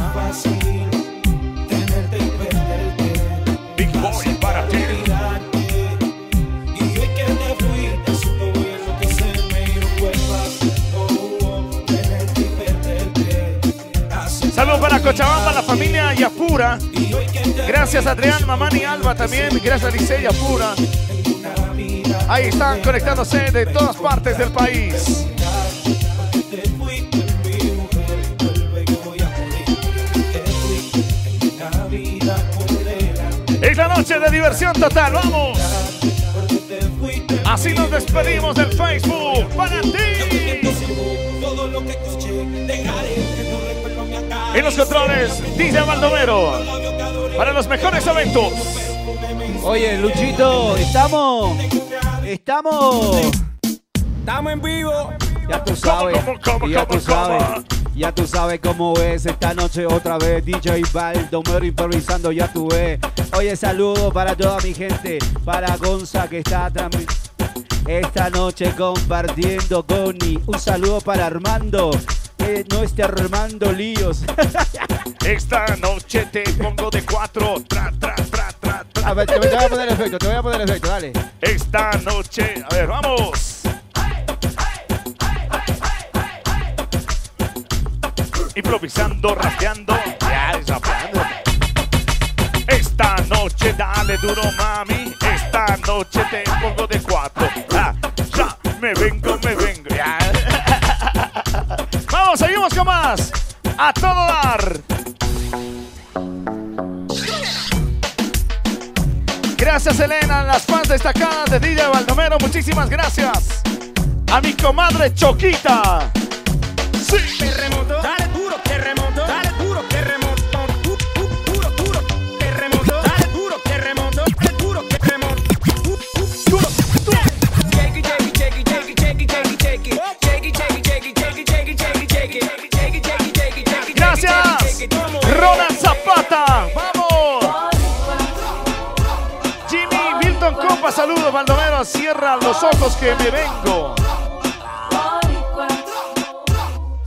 Cochabamba, la familia Yapura. Gracias Adrián, Mamán y Alba también. Gracias Licey Yapura. Ahí están conectándose de todas partes del país. Es la noche de diversión total, vamos. Así nos despedimos del Facebook para ti. En los controles, DJ Baldomero. Para los mejores eventos. Oye, Luchito, estamos. Estamos. Estamos en vivo. Ya tú sabes. Ya tú sabes. Ya tú sabes cómo es esta noche otra vez. DJ Baldomero improvisando, ya tú ves. Oye, saludo para toda mi gente. Para Gonza que está también esta noche compartiendo Goni. Un saludo para Armando. Que no esté armando líos. Esta noche te pongo de cuatro. Tra, tra, tra, tra, tra. A ver, te, te voy a poner efecto, te voy a poner efecto, dale. Esta noche. A ver, vamos. Improvisando, rapeando. Ya, es rapeando. Esta noche dale duro, mami. Esta noche te pongo de cuatro. Ah, me vengo, me vengo. Más. A todo dar. Gracias, Elena, las fans destacadas de DJ Baldomero. Muchísimas gracias. A mi comadre Choquita. Sí. Terremoto, dale duro, terremoto, Saludos, Baldomero. Cierra los ojos que me vengo.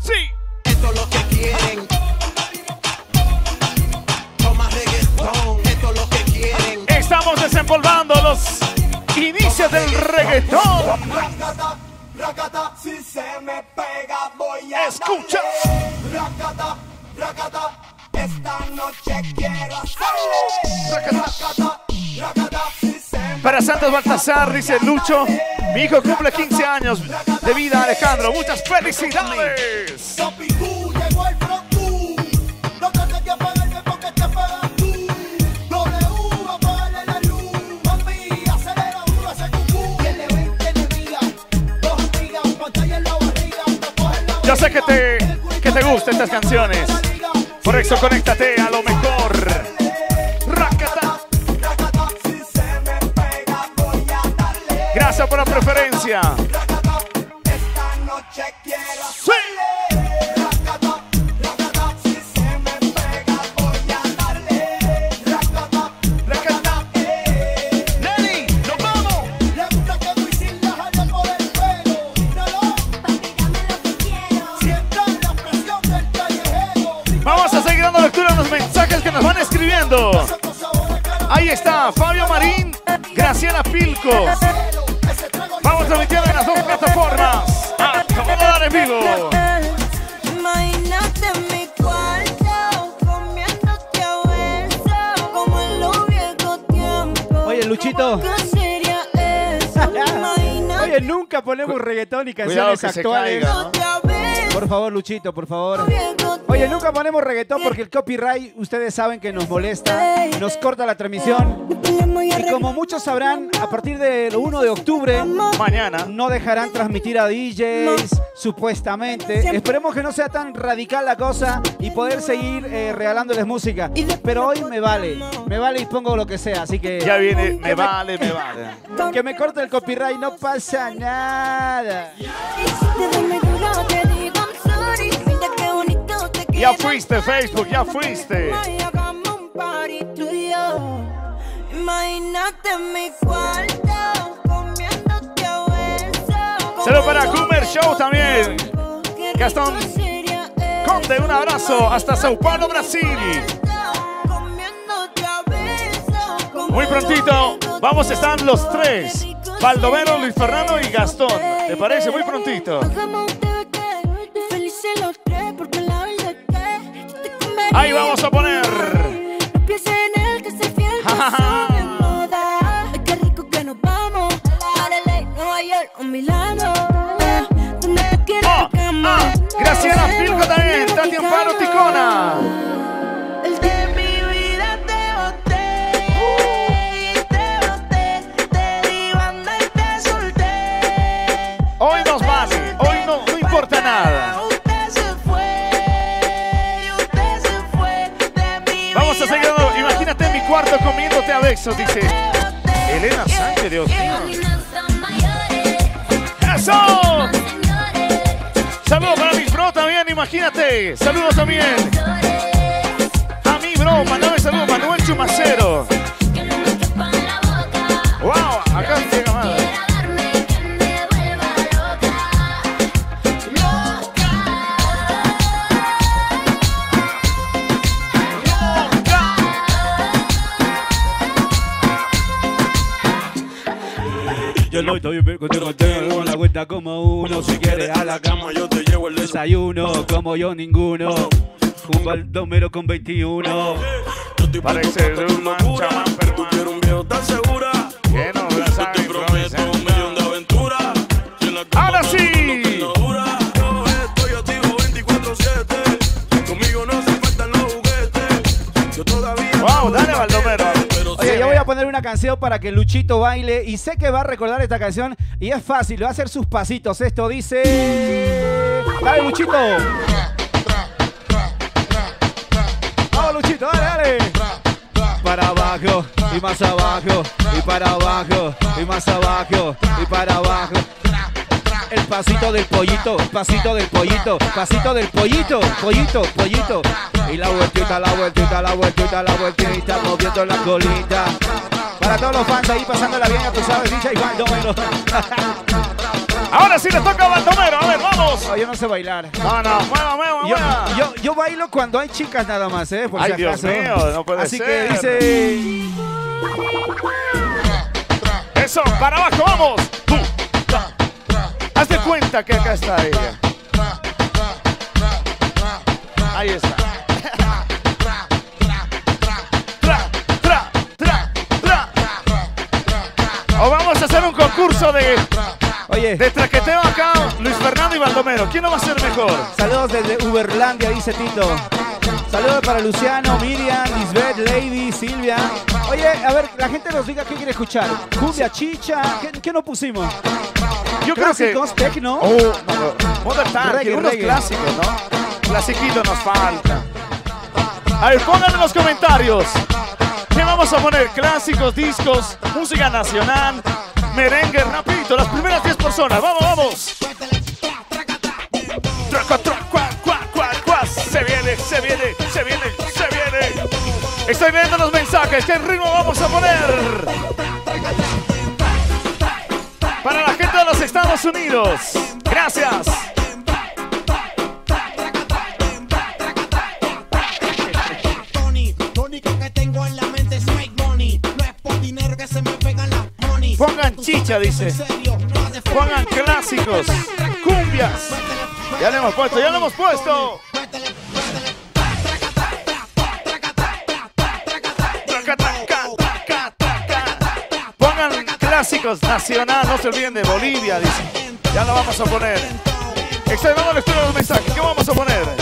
Sí. Esto es lo que quieren. Toma reggaetón. Esto es lo que quieren. Estamos desempolvando los inicios del reggaetón. si se me pega, voy a. Escucha. Esta noche quiero hacerle. Para Santos Baltasar, dice Lucho, mi hijo cumple 15 años de vida, Alejandro. Muchas felicidades. Papi, tú llegó el frontú. No trates de apagarme porque te apagas tú. W, apágale la luz. Mami, acelera duro ese cucú. Tiene 20 enemigas, dos amigas, pantalla en la barriga. No cogen la Yo sé que te, que te gustan estas canciones. Por eso conéctate a lo mejor. Callejero. Vamos a seguir dando lectura a los mensajes que nos van escribiendo. Ahí está, Fabio Marín, Graciela Pilco. Vamos transmitiendo en las dos plataformas. A todo dar en vivo. A. Oye, Luchito. Oye, nunca ponemos reggaetón y canciones actuales. caiga, ¿no? Por favor, Luchito, por favor. Oye, nunca ponemos reggaetón porque el copyright, ustedes saben que nos molesta, nos corta la transmisión. Y como muchos sabrán, a partir del 1 de octubre Mañana. no dejarán transmitir a DJs, supuestamente. Esperemos que no sea tan radical la cosa y poder seguir eh, regalándoles música. Pero hoy me vale, me vale y pongo lo que sea, así que... Ya viene, me vale, me vale. Que me corte el copyright, no pasa nada. Ya fuiste, Facebook, ya fuiste. Hagamos un party tú y yo. Imagínate en mi cuarto, comiéndote a besos. Saludos para Coomer Show también. Gastón. Conde, un abrazo hasta Sao Paulo, Brasil. Muy prontito vamos a estar los tres. Baldomero, Luis Fernando y Gastón. ¿Te parece? Muy prontito. Ahí vamos a poner. No pienses en él, que se fiel, que de moda. Ay, qué rico que nos vamos. A LA, Nueva York, a Milano. Besos, dice Elena Sánchez, Dios mío. ¡Eso! Saludos para mis bro también, imagínate. Saludos también. A mi bro, mandame saludos, Manuel Chumacero. Wow, acá llega estoy bien contigo, tengo la vuelta como uno. Si quieres a la cama, yo te llevo el desayuno. Como yo, ninguno. Un baldomero con 21. Parece de un chamán, pero Tú quieres un viejo tan segura. Canción para que Luchito baile y sé que va a recordar esta canción y es fácil, va a hacer sus pasitos. Esto dice... Dale, Luchito. Vamos, Luchito, dale, dale. Para abajo y más abajo y para abajo y más abajo y para abajo. El pasito del pollito, pasito del pollito, pasito del pollito, pollito, pollito. Y la vueltita, la vueltita, la vueltita, la vueltita, moviendo la colita. Para todos los fans ahí pasándola bien, ya tú sabes, DJ Baldomero. Ahora sí le toca a Baldomero. A ver, vamos. No, yo no sé bailar. No, no, mueva, mueva, Yo, mueva. yo, yo bailo cuando hay chicas nada más, ¿eh? Por Ay, si Dios acaso. mío, no puede Así ser. que dice... Eso, para abajo, vamos. Haz de cuenta que acá está ella. Ahí está. O vamos a hacer un concurso de, Oye, de traqueteo acá, Luis Fernando y Baldomero. ¿Quién lo va a hacer mejor? saludos desde Uberlandia, dice Tito. Saludos para Luciano, Miriam, Lisbeth, Lady, Silvia. Oye, a ver, la gente nos diga qué quiere escuchar. Cumbia, chicha, ¿qué, qué no pusimos? Yo creo que. Clásicos, tecno. Oh, no, Talking, Reggae, unos reggae. clásicos, ¿no? Clasiquito nos falta. A ver, pongan en los comentarios. ¿Qué vamos a poner? Clásicos, discos, música nacional, merengue, rapidito. Las primeras 10 personas. Vamos, vamos. Se viene, se viene, se viene, se viene. Estoy viendo los mensajes. ¿Qué ritmo vamos a poner? Para la gente de los Estados Unidos. Gracias. Tony, único que tengo en la Pongan chicha, dice. Pongan clásicos, cumbias. Ya le hemos puesto, ya le hemos puesto. Pongan clásicos nacional, no se olviden de Bolivia, dice. Ya lo vamos a poner. Extremamos lectura de los mensajes. ¿Qué vamos a poner?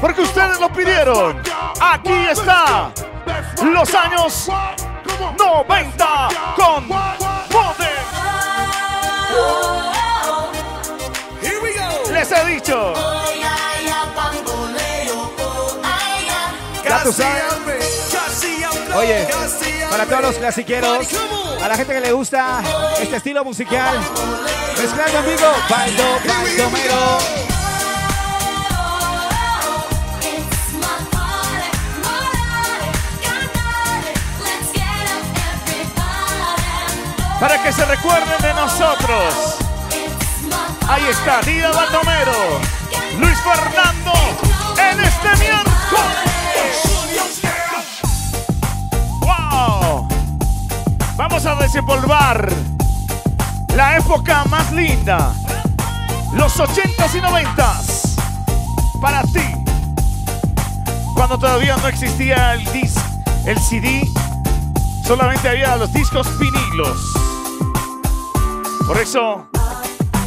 Porque ustedes lo pidieron. Aquí está los años 90 con Modern. Les he dicho. Ya tú. Oye, para todos los clasiqueros, a la gente que le gusta este estilo musical, mezclando vivo, Baldo. Para que se recuerden de nosotros. Ahí está, Dida Baldomero, Luis Fernando, en este miércoles. ¡Wow! Vamos a desempolvar la época más linda, los 80s y 90s, para ti. Cuando todavía no existía el disc, el CD, solamente había los discos vinilos. Por eso,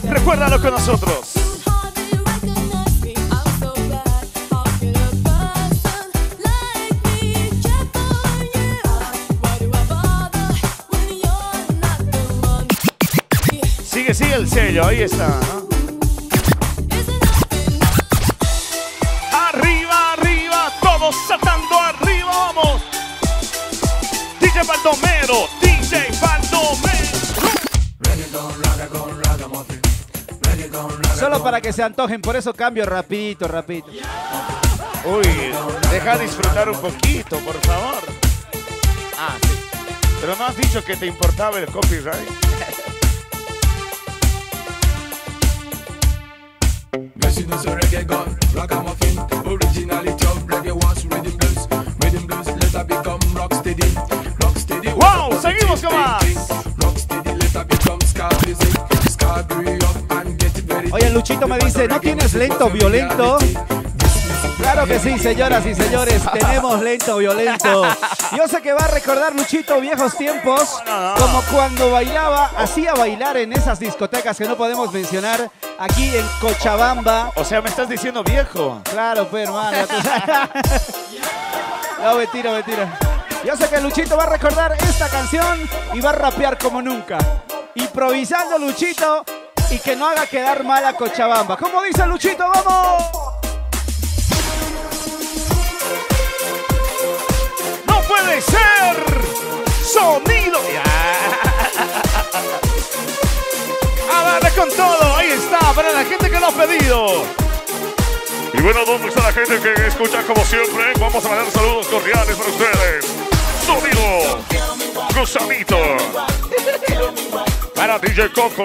recuérdalo con nosotros. Sigue, sigue el sello, ahí está. Arriba, arriba, todos saltando arriba, vamos. DJ Baldomero. Solo para que se antojen, por eso cambio rapidito, rapidito. Uy, deja disfrutar un poquito, por favor. Ah, sí. Pero no has dicho que te importaba el copyright. Blessings a reggae gun, ragamuffin Originality of reggae was rhythm blues Rhythm blues later become rock steady Rock steady was Wow, seguimos con más. Rock steady become ska music Ska grew Luchito me dice, ¿no tienes lento violento? Claro que sí, señoras y señores, tenemos lento violento. Yo sé que va a recordar Luchito viejos tiempos, como cuando bailaba, hacía bailar en esas discotecas que no podemos mencionar aquí en Cochabamba. O sea, me estás diciendo viejo. Claro, pues hermano. No, mentira, mentira. Yo sé que Luchito va a recordar esta canción y va a rapear como nunca. Improvisando Luchito y que no haga quedar mal a Cochabamba. ¿Cómo dice Luchito? ¡Vamos! ¡No puede ser! ¡Sonido! A darle con todo, ahí está, para la gente que lo ha pedido. Y bueno, ¿dónde está la gente que escucha como siempre? Vamos a mandar saludos cordiales para ustedes. Sonido. Gusanito. Para DJ Coco.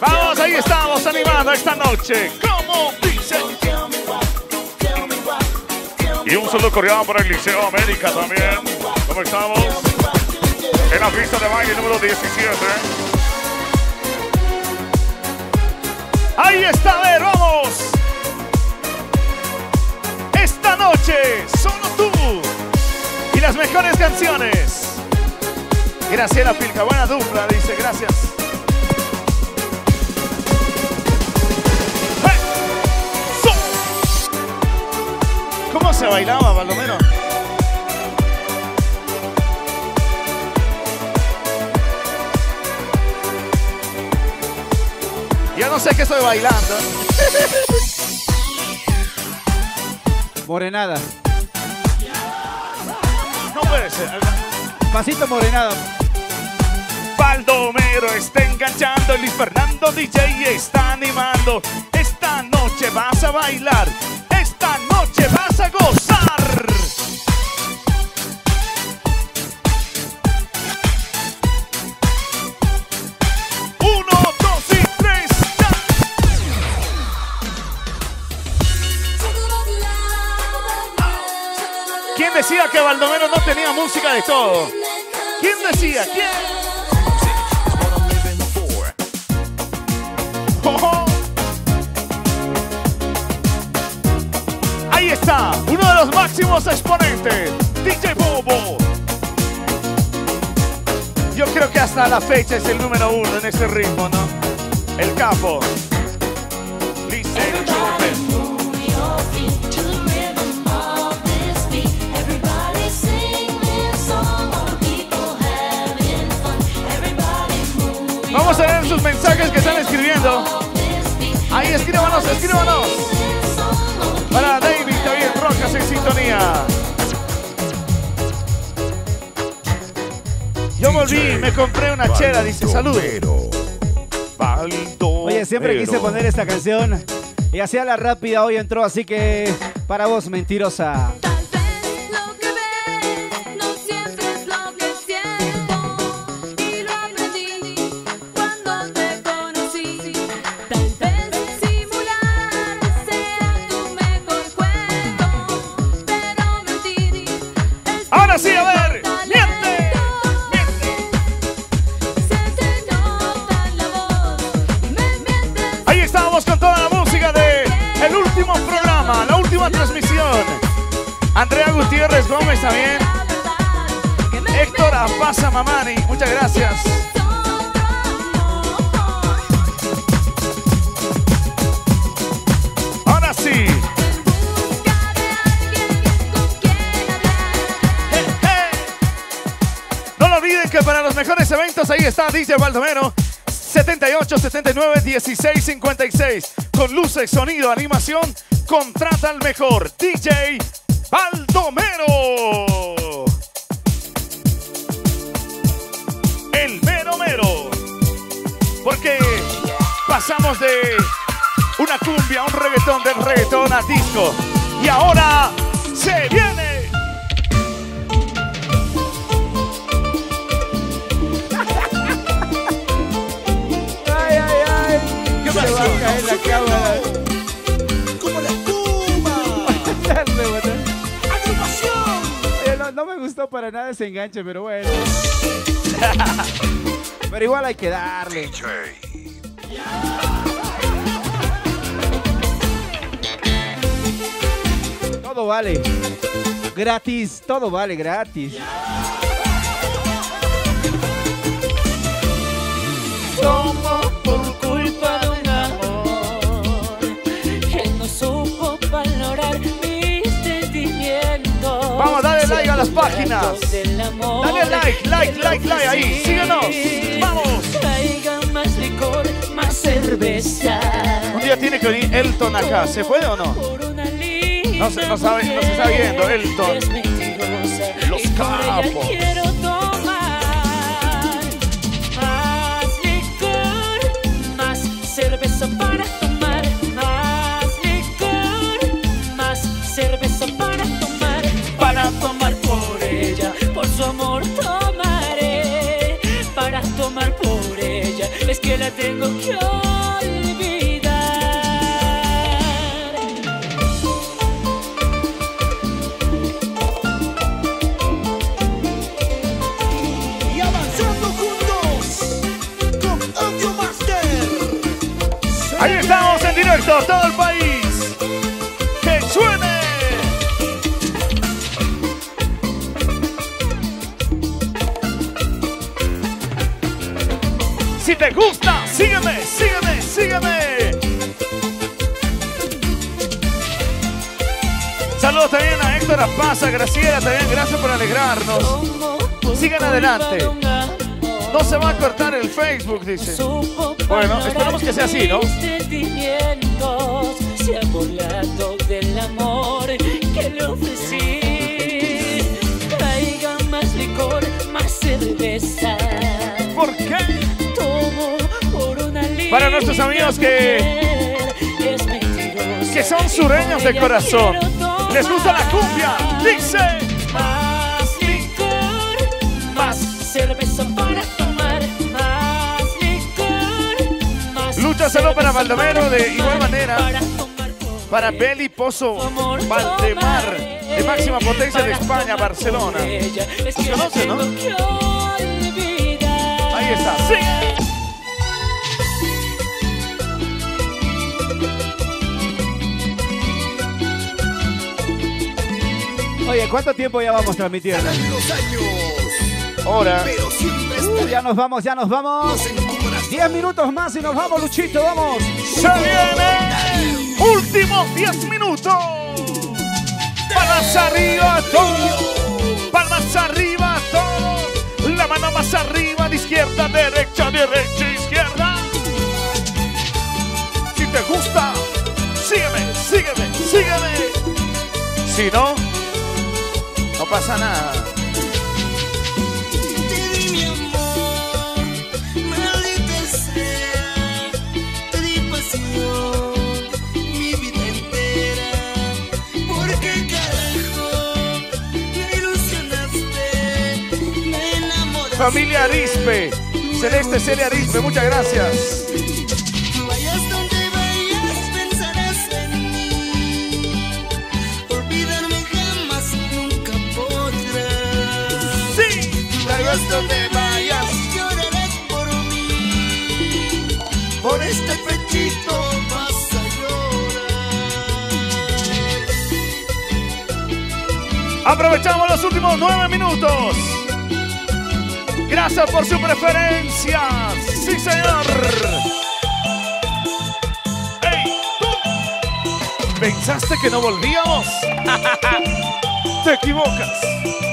Vamos, ahí estamos animando esta noche. Como dice. Y un saludo coreano para el Liceo América también. ¿Cómo estamos? En la pista de baile número 17. Ahí está, a ver, vamos. Esta noche, solo tú. Y las mejores canciones. Graciela Pilca, buena dupla, dice, gracias. Se bailaba, Baldomero? Yo no sé qué estoy bailando. Morenada. No puede ser. Pasito morenada. Baldomero está enganchando, Luis Fernando DJ está animando. Esta noche vas a bailar, vas a gozar. Uno, dos y tres. ¿Quién decía que Baldomero no tenía música de todo? ¿Quién decía? ¿Quién? Está, uno de los máximos exponentes, DJ Bobo. Yo creo que hasta la fecha es el número uno en ese ritmo, ¿no? El capo. Vamos a leer sus mensajes que están escribiendo. Ahí escríbanos, escríbanos. Para En sintonía. Yo volví, me compré una chela, dice salud. Oye, siempre quise poner esta canción. Y hacía la rápida, hoy entró, así que para vos, mentirosa. Gómez también. Héctor Apaza Mamani, muchas gracias. Ahora sí. No lo olviden que para los mejores eventos ahí está DJ Baldomero 78 79 16 56 con luces, sonido, animación. Contrata al mejor DJ Baldomero. El mero mero. Porque pasamos de una cumbia, un reggaetón, del reggaetón a disco. Y ahora se viene. Gustó para nada ese enganche, pero bueno. Pero igual hay que darle. Todo vale. Gratis, todo vale gratis. A las páginas. Dale like, like, like, like ahí. Síguenos. Vamos. Traiga más licor, más cerveza. Un día tiene que venir Elton acá. ¿Se puede o no? No se- no sabe- no se está viendo, Elton. Los capos. Es que la tengo que olvidar. Y avanzando juntos con Audio Master. Ahí estamos en directo, todo el país. Si te gusta, sígueme, sígueme, sígueme. Saludos también a Héctor Apaza, Graciela, también gracias por alegrarnos. Sigan adelante. No se va a cortar el Facebook, dice. Bueno, esperamos que sea así, ¿no? Se más licor, más cerveza. ¿Por qué? Para nuestros amigos que- Que son sureños de corazón. Les gusta la cumbia. Dice. Más licor, más cerveza para tomar. Más licor, más Lúchaselo para Baldomero de igual manera. para Beli Pozo Valdemar, de máxima potencia de España, Barcelona. ¿Los la conoce, no? Ahí está. Sí. Oye, ¿cuánto tiempo ya vamos transmitiendo? Los Uh, ya nos vamos, ya nos vamos. Diez minutos más y nos vamos, Luchito, vamos. Se viene. Últimos 10 minutos. Palmas arriba todos. Palmas arriba todos. La mano más arriba, de izquierda, derecha, derecha, izquierda. Si te gusta, sígueme, sígueme, sígueme. Si no pasa nada. Te di mi amor, maldita sea, te di pasión, mi vida entera. ¿Por qué carajo me ilusionaste? Me enamoraste. Familia Arispe, Celeste Celia Arispe, muchas gracias. Donde vayas, llorarás por mí. Por este pechito vas a llorar. Aprovechamos los últimos nueve minutos. Gracias por su preferencia. Sí, señor. ¡Ey, tú! ¿Pensaste que no volvíamos? Te equivocas.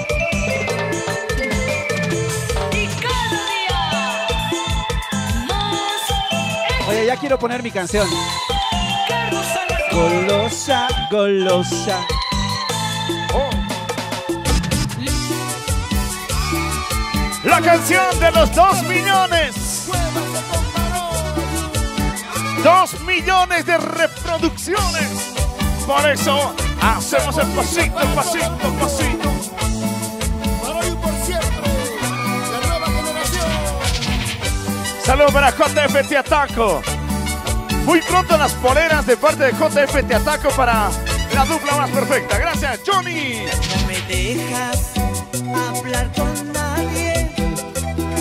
Quiero poner mi canción. Golosa, golosa. Oh. La canción de los dos millones. Dos millones de reproducciones. Por eso hacemos el pasito, pasito, pasito. Saludos para JF Te Ataco. Muy pronto las poleras de parte de JF Te Ataco para la dupla más perfecta. Gracias, Johnny. No me dejas hablar con nadie.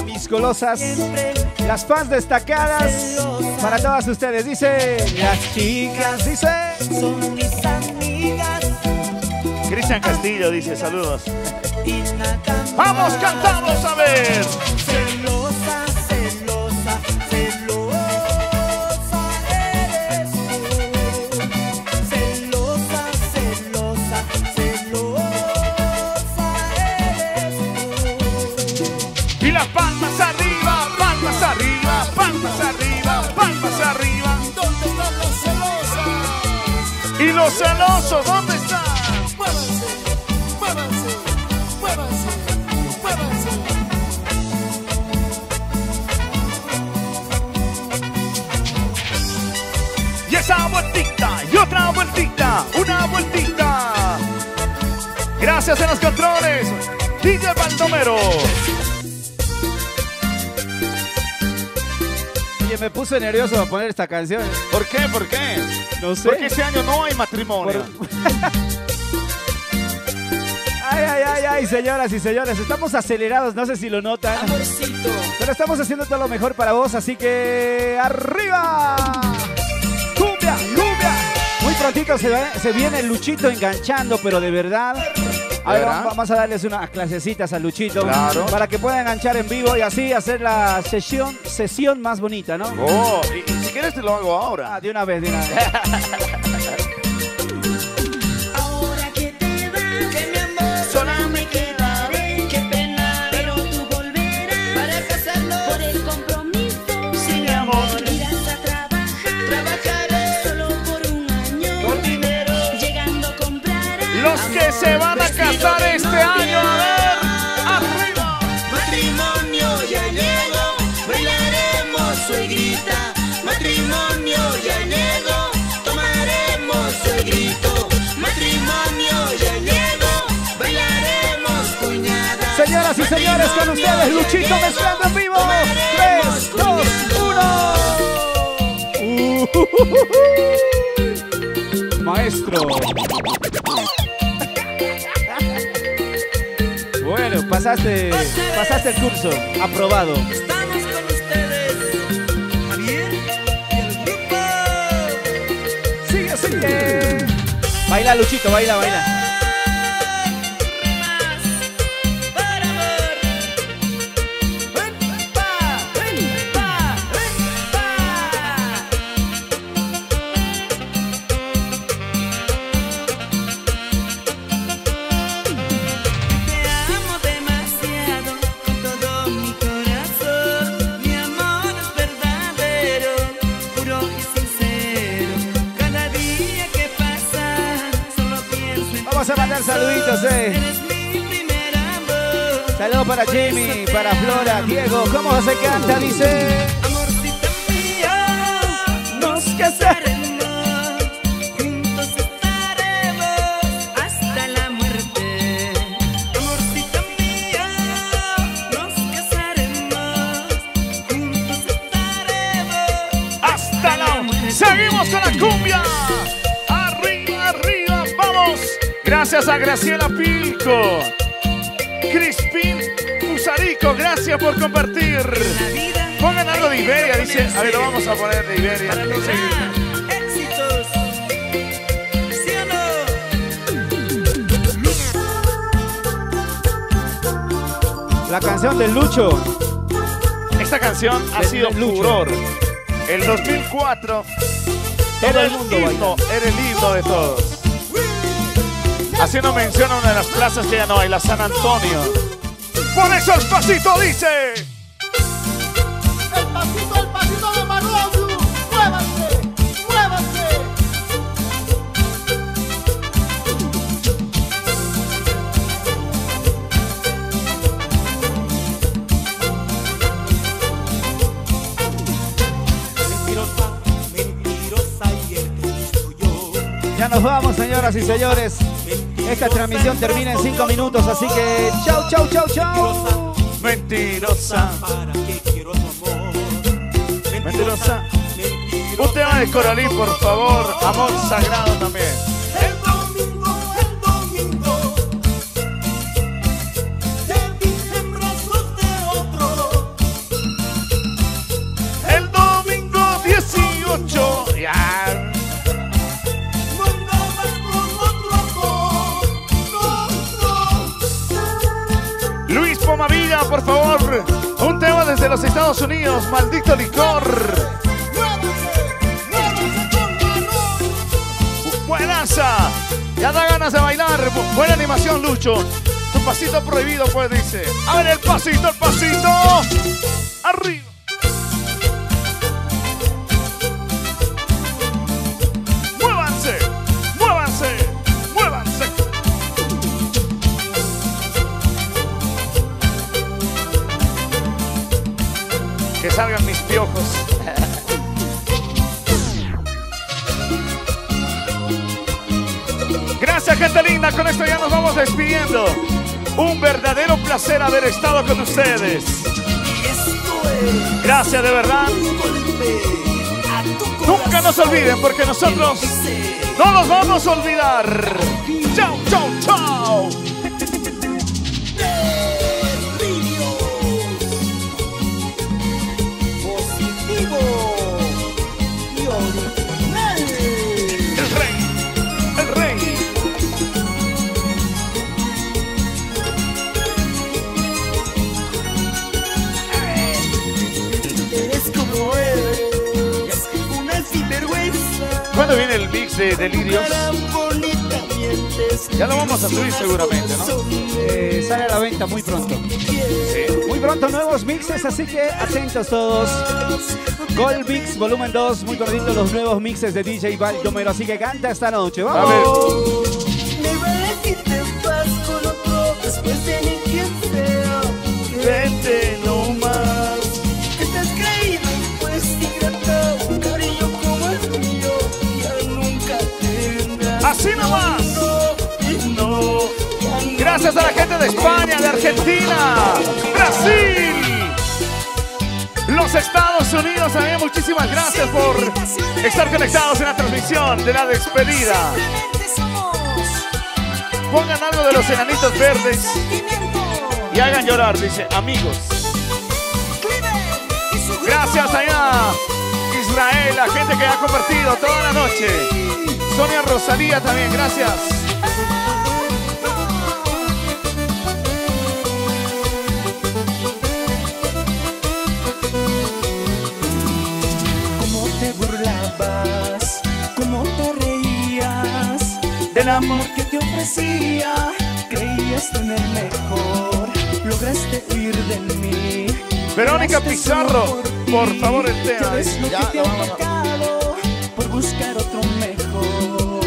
Mis golosas. Siempre Las fans destacadas. Para todas ustedes. Dice. Las chicas. Dice. son mis amigas. Cristian Castillo dice saludos. Y nada más. Vamos, cantamos a ver. Los celosos, ¿dónde están? Muévanse, muévanse, muévanse, muévanse. Y esa vueltita, y otra vueltita, una vueltita. Gracias en los controles, DJ Baldomero. Me puse nervioso a poner esta canción. ¿Por qué? ¿Por qué? No sé. Porque este año no hay matrimonio. Ay, ay, ay, ay, señoras y señores, estamos acelerados, no sé si lo notan. Pero estamos haciendo todo lo mejor para vos, así que ¡arriba! ¡Cumbia, cumbia! Muy prontito se, se viene el Luchito enganchando, pero de verdad. A ver, vamos a darles unas clasecitas al Luchito Claro. para que puedan enganchar en vivo y así hacer la sesión, sesión más bonita, ¿no? Oh, y, y si quieres te lo hago ahora. Ah, de una vez, de una vez. casar este año, a ver, arriba. Matrimonio ya llegó, bailaremos suegrita. Matrimonio ya llegó, tomaremos suegrito. Matrimonio ya llegó, bailaremos cuñada. Señoras y señores, con ustedes, Luchito mezclando en vivo. 3, 2, 1. Maestro. Pasaste, pasaste el curso. Aprobado. Estamos con ustedes, Javier y el grupo. Sigue, sigue. Baila, Luchito, baila, baila. Jimmy, para Flora, Diego. ¿Cómo se canta? Dice. Amorcito mío, nos casaremos, juntos estaremos hasta la muerte. Amorcito mío, nos casaremos, juntos estaremos Hasta la. Seguimos con la cumbia. Arriba, arriba, vamos. Gracias a Graciela Pico. Gracias por compartir. Pongan algo de Iberia, dice. A ver, lo vamos a poner de Iberia. La canción del Lucho. Esta canción ha sido Lucho. furor. El 2004 Todo era el el mundo himno, era el himno de todos. Haciendo mención a una de las plazas que ya no hay, la San Antonio. Por eso el pasito dice. El pasito, el pasito de Manoyu. Muévanse, muévanse. Yo. Ya nos vamos, señoras y señores. Esta transmisión termina en 5 minutos, así que chau, chau, chau, chau. Mentirosa, ¿Para qué quiero tu amor? mentirosa. Un tema de Coralí, por favor. Amor sagrado también. Unidos. Maldito licor. Buenaza. Ya da ganas de bailar. Bu- Buena animación, Lucho. Tu pasito prohibido, pues, dice. A ver, el pasito, el pasito. Gracias, gente linda. Con esto ya nos vamos despidiendo. Un verdadero placer haber estado con ustedes. Gracias de verdad. Nunca nos olviden porque nosotros no los vamos a olvidar. Mix de Delirios? Ya lo vamos a subir seguramente, ¿no? Eh, sale a la venta muy pronto. Muy pronto nuevos mixes, así que atentos todos. Gold Mix Volumen 2, muy cortito los nuevos mixes de DJ Baldomero, así que canta esta noche. A ¡Vamos! De España, de Argentina, Brasil, los Estados Unidos. También muchísimas gracias por estar conectados en la transmisión de la despedida. Pongan algo de los enanitos verdes y hagan llorar, dice amigos. Gracias allá, Israel, la gente que ha compartido toda la noche. Sonia Rosalía también, gracias. Del amor que te ofrecía. Creías tener mejor, lograste huir de mí. Verónica Pizarro, por favor, el tema. Ya ves lo Ya, que te no, ha no, por buscar otro mejor.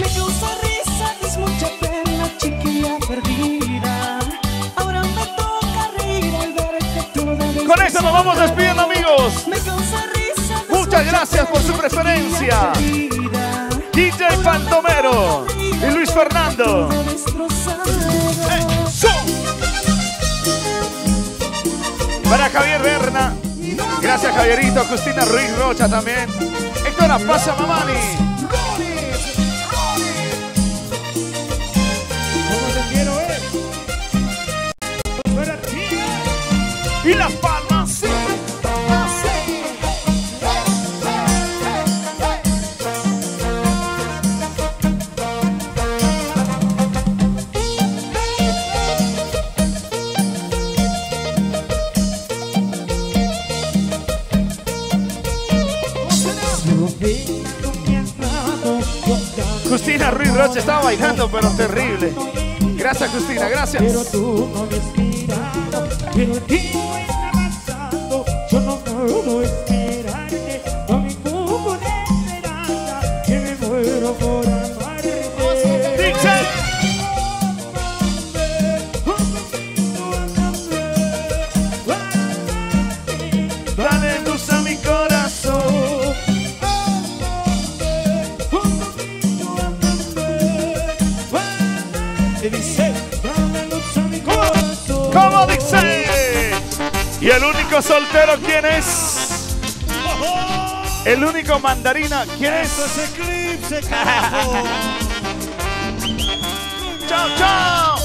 Me causa risa, es mucha pena, chiquilla perdida. Ahora me toca reír al ver que toda Con eso nos vamos despidiendo, amigos. Me causa risa, es Muchas mucha gracias por su preferencia. perdida. Fantomero y Luis Fernando. Para Javier Berna. Gracias, Javierito. Justina Ruiz Rocha también. Héctor Pasa Mamani. Pero terrible. Gracias, Justina, gracias. Único soltero quién es? El único mandarina, ¿quién es? eclipse, ¡Chao, chao!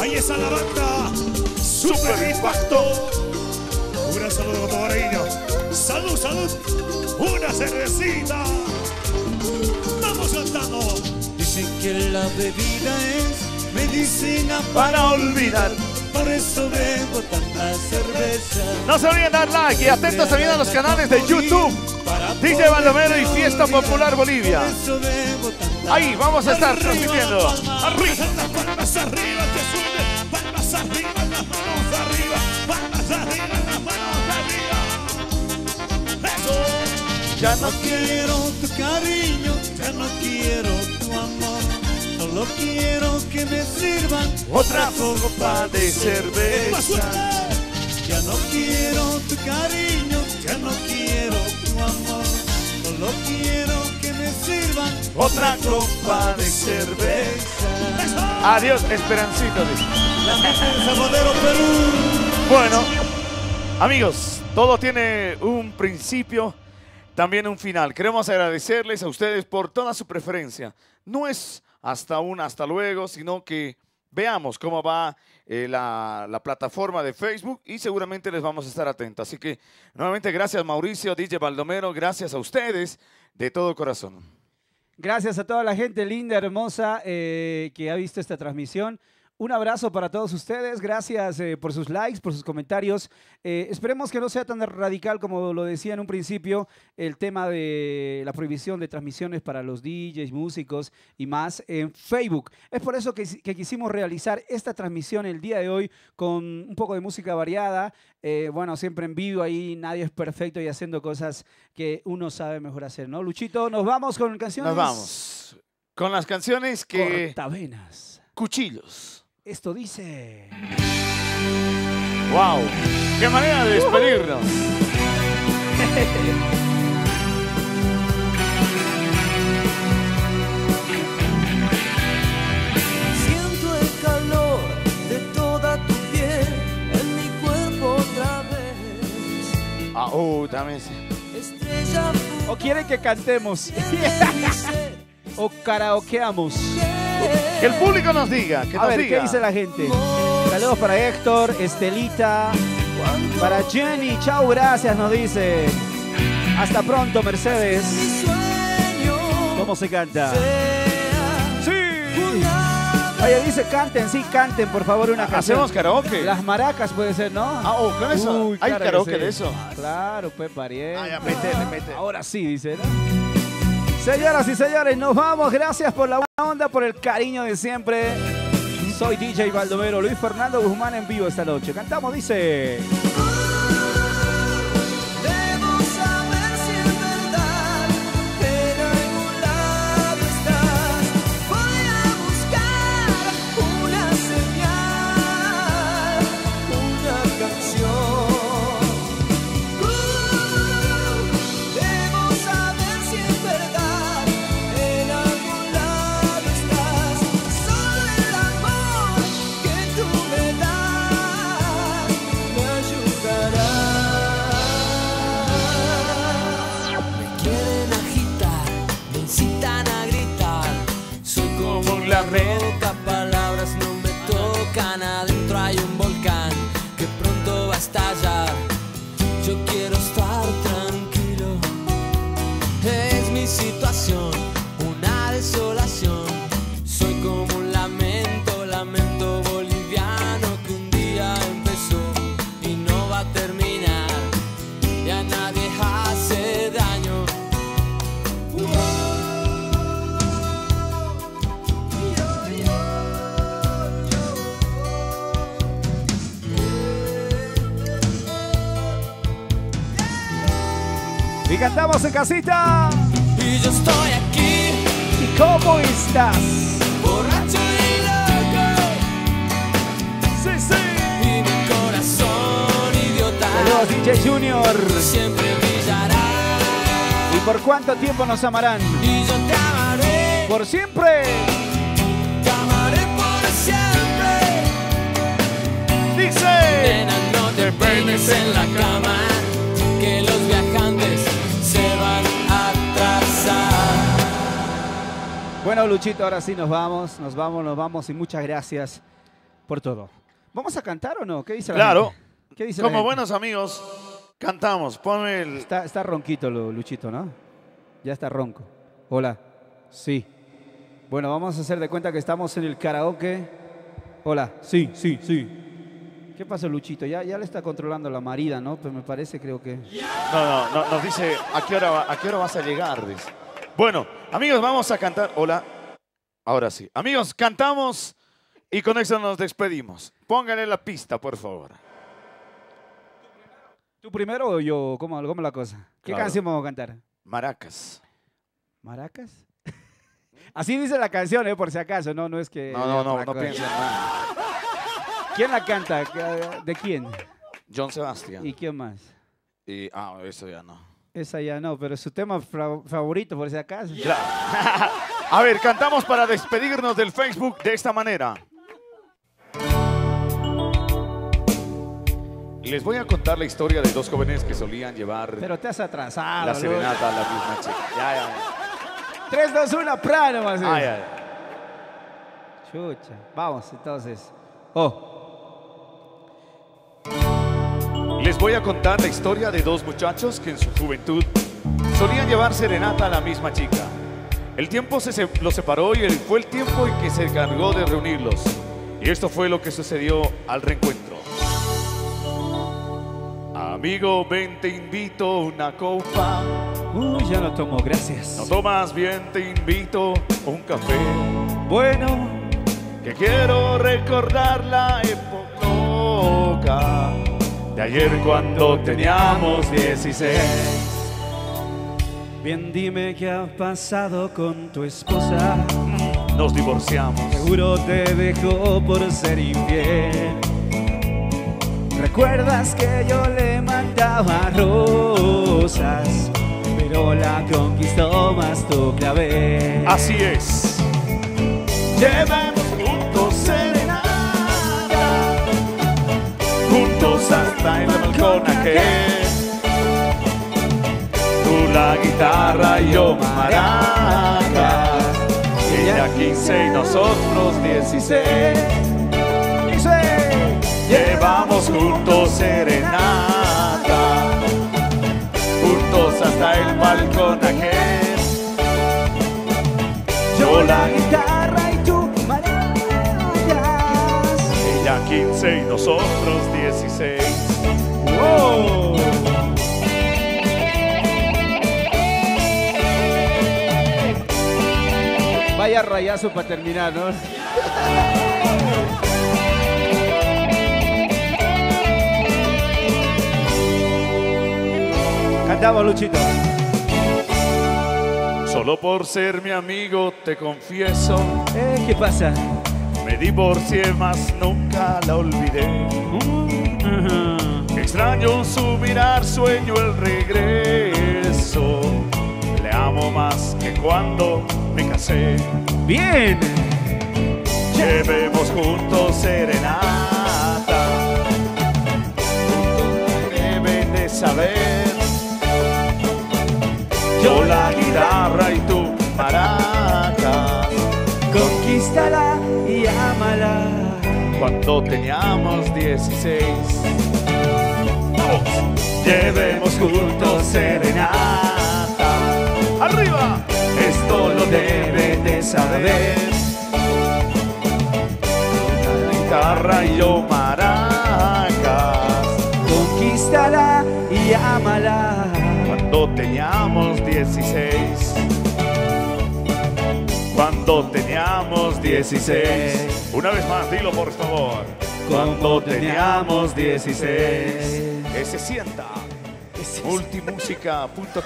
Ahí está la banda. Super Impacto. Un gran saludo. Salud, salud. Una cervecita. Que la bebida es medicina Para olvidar. Por eso bebo tanta cerveza. No se olviden dar like y atentos también a los canales de YouTube. DJ Baldomero y Fiesta Popular Bolivia. Ahí vamos a estar transmitiendo. Arriba, palmas arriba, que suene. Palmas arriba, las manos arriba. Palmas arriba, las manos arriba. Eso. Ya no quiero tu cariño, ya no quiero tu amor. Solo quiero que me sirvan Otra copa de cerveza. Ya no quiero tu cariño, ya no quiero tu amor. Solo quiero que me sirvan Otra copa de cerveza. Adiós, Esperancito. Zapatero Perú. Bueno, amigos, todo tiene un principio, también un final. Queremos agradecerles a ustedes por toda su preferencia. No es hasta un hasta luego, sino que veamos cómo va eh, la, la plataforma de Facebook y seguramente les vamos a estar atentos. Así que nuevamente gracias Mauricio, DJ Baldomero, gracias a ustedes de todo corazón. Gracias a toda la gente linda, hermosa eh, que ha visto esta transmisión. Un abrazo para todos ustedes. Gracias eh, por sus likes, por sus comentarios. Eh, esperemos que no sea tan radical como lo decía en un principio el tema de la prohibición de transmisiones para los DJs, músicos y más en Facebook. Es por eso que, que quisimos realizar esta transmisión el día de hoy con un poco de música variada. Eh, bueno, siempre en vivo ahí, nadie es perfecto y haciendo cosas que uno sabe mejor hacer, ¿no? Luchito, nos vamos con canciones. Nos vamos con las canciones que... Cortavenas. Cuchillos. Esto dice. ¡Wow! ¡Qué manera de despedirnos! Siento el calor de toda tu piel en mi cuerpo otra vez. Ah, uh, también. sí. Estrella ¿O quieren que cantemos? ¿O karaokeamos? Que el público nos diga, que A nos ver, diga. ¿qué dice la gente? Saludos para Héctor, Estelita, para Jenny. Chao, gracias, nos dice. Hasta pronto, Mercedes. ¿Cómo se canta? ¡Sí! Oye, dice canten, sí, canten, por favor, una canción. ¿Hacemos karaoke? Las maracas puede ser, ¿no? Ah, oh, con eso. Uy, ¿Hay claro karaoke sí. de eso? Claro, pues pariente. Ah, ya, métele, métele. Ahora sí, dice, ¿no? Señoras y señores, nos vamos. Gracias por la buena onda, por el cariño de siempre. Soy DJ Baldomero, Luis Fernando Guzmán en vivo esta noche. Cantamos, dice. Y cantamos en casita. Y yo estoy aquí, ¿Y cómo estás? borracho y loco. Sí, sí. Y mi corazón idiota Saludos, DJ Junior. siempre brillará. ¿Y por cuánto tiempo nos amarán? Y yo te amaré, Por siempre. te amaré por siempre. Dice. Nena, no te peines en la cama, que los Bueno, Luchito, ahora sí nos vamos, nos vamos, nos vamos y muchas gracias por todo. ¿Vamos a cantar o no? ¿Qué dice la Claro. gente? ¿Qué dice la Como gente? buenos amigos, cantamos. Ponme el. Está, está ronquito Luchito, ¿no? Ya está ronco. Hola. Sí. Bueno, vamos a hacer de cuenta que estamos en el karaoke. Hola. Sí, sí, sí. ¿Qué pasa, Luchito? Ya, ya le está controlando la marida, ¿no? Pues me parece, creo que... No, no, no, nos dice a qué hora, va- a qué hora vas a llegar. dice. Bueno, amigos, vamos a cantar. Hola. Ahora sí. Amigos, cantamos y con eso nos despedimos. Pónganle la pista, por favor. ¿Tú primero o yo? ¿Cómo, cómo es la cosa? ¿Qué Claro. canción vamos a cantar? Maracas. ¿Maracas? Así dice la canción, ¿eh? Por si acaso, ¿no? No es que... No, no, no, no cosa. piensen mal. ¿Quién la canta? ¿De quién? John Sebastián. ¿Y quién más? Y, ah, eso ya no. Esa ya no, pero es su tema favorito, por si acaso. A ver, cantamos para despedirnos del Facebook de esta manera. Les voy a contar la historia de dos jóvenes que solían llevar Pero te has atrasado. la serenata a la misma chica. Ya, ya, ya. 3, 2, 1, pra nomás. Ay, ay, Chucha. Vamos, entonces. Oh, Les voy a contar la historia de dos muchachos que en su juventud solían llevar serenata a la misma chica. El tiempo se, se- los separó y fue el tiempo en que se encargó de reunirlos. Y esto fue lo que sucedió al reencuentro. Amigo, ven, te invito una copa. Uy, ya no tomo, gracias. No tomas bien, te invito un café. Bueno, Que quiero recordar la época de ayer cuando teníamos 16. bien dime qué ha pasado con tu esposa. Nos divorciamos. Seguro te dejó por ser infiel. ¿Recuerdas que yo le mandaba rosas? Pero la conquistó más tu clave. Así es. Llevamos juntos serenata, juntos hasta el balcón aquel. Tú la guitarra y yo maracas. Ella 15 y nosotros 16. Llevamos juntos serenata, juntos hasta el balcón aquel. Yo la guitarra y tú maracas. Ella 15 y nosotros 16. ¡Wow! Vaya rayazo para terminar, ¿no? Cantamos, Luchito. Solo por ser mi amigo te confieso, Eh, ¿Qué pasa? me divorcié más nunca la olvidé. Extraño su mirar, sueño el regreso. Le amo más que cuando me casé. Bien. Llevemos juntos serenata. Deben de saber. Yo la guitarra y tú maracas. Conquístala y ámala. Cuando teníamos 16. Llevemos juntos serenata. ¡Arriba! Esto lo deben de saber. La guitarra y yo maracas. Conquístala y ámala. Cuando teníamos 16. Cuando teníamos 16. Una vez más, dilo por favor. Cuando teníamos 16. Que se sienta. Multimusica.com.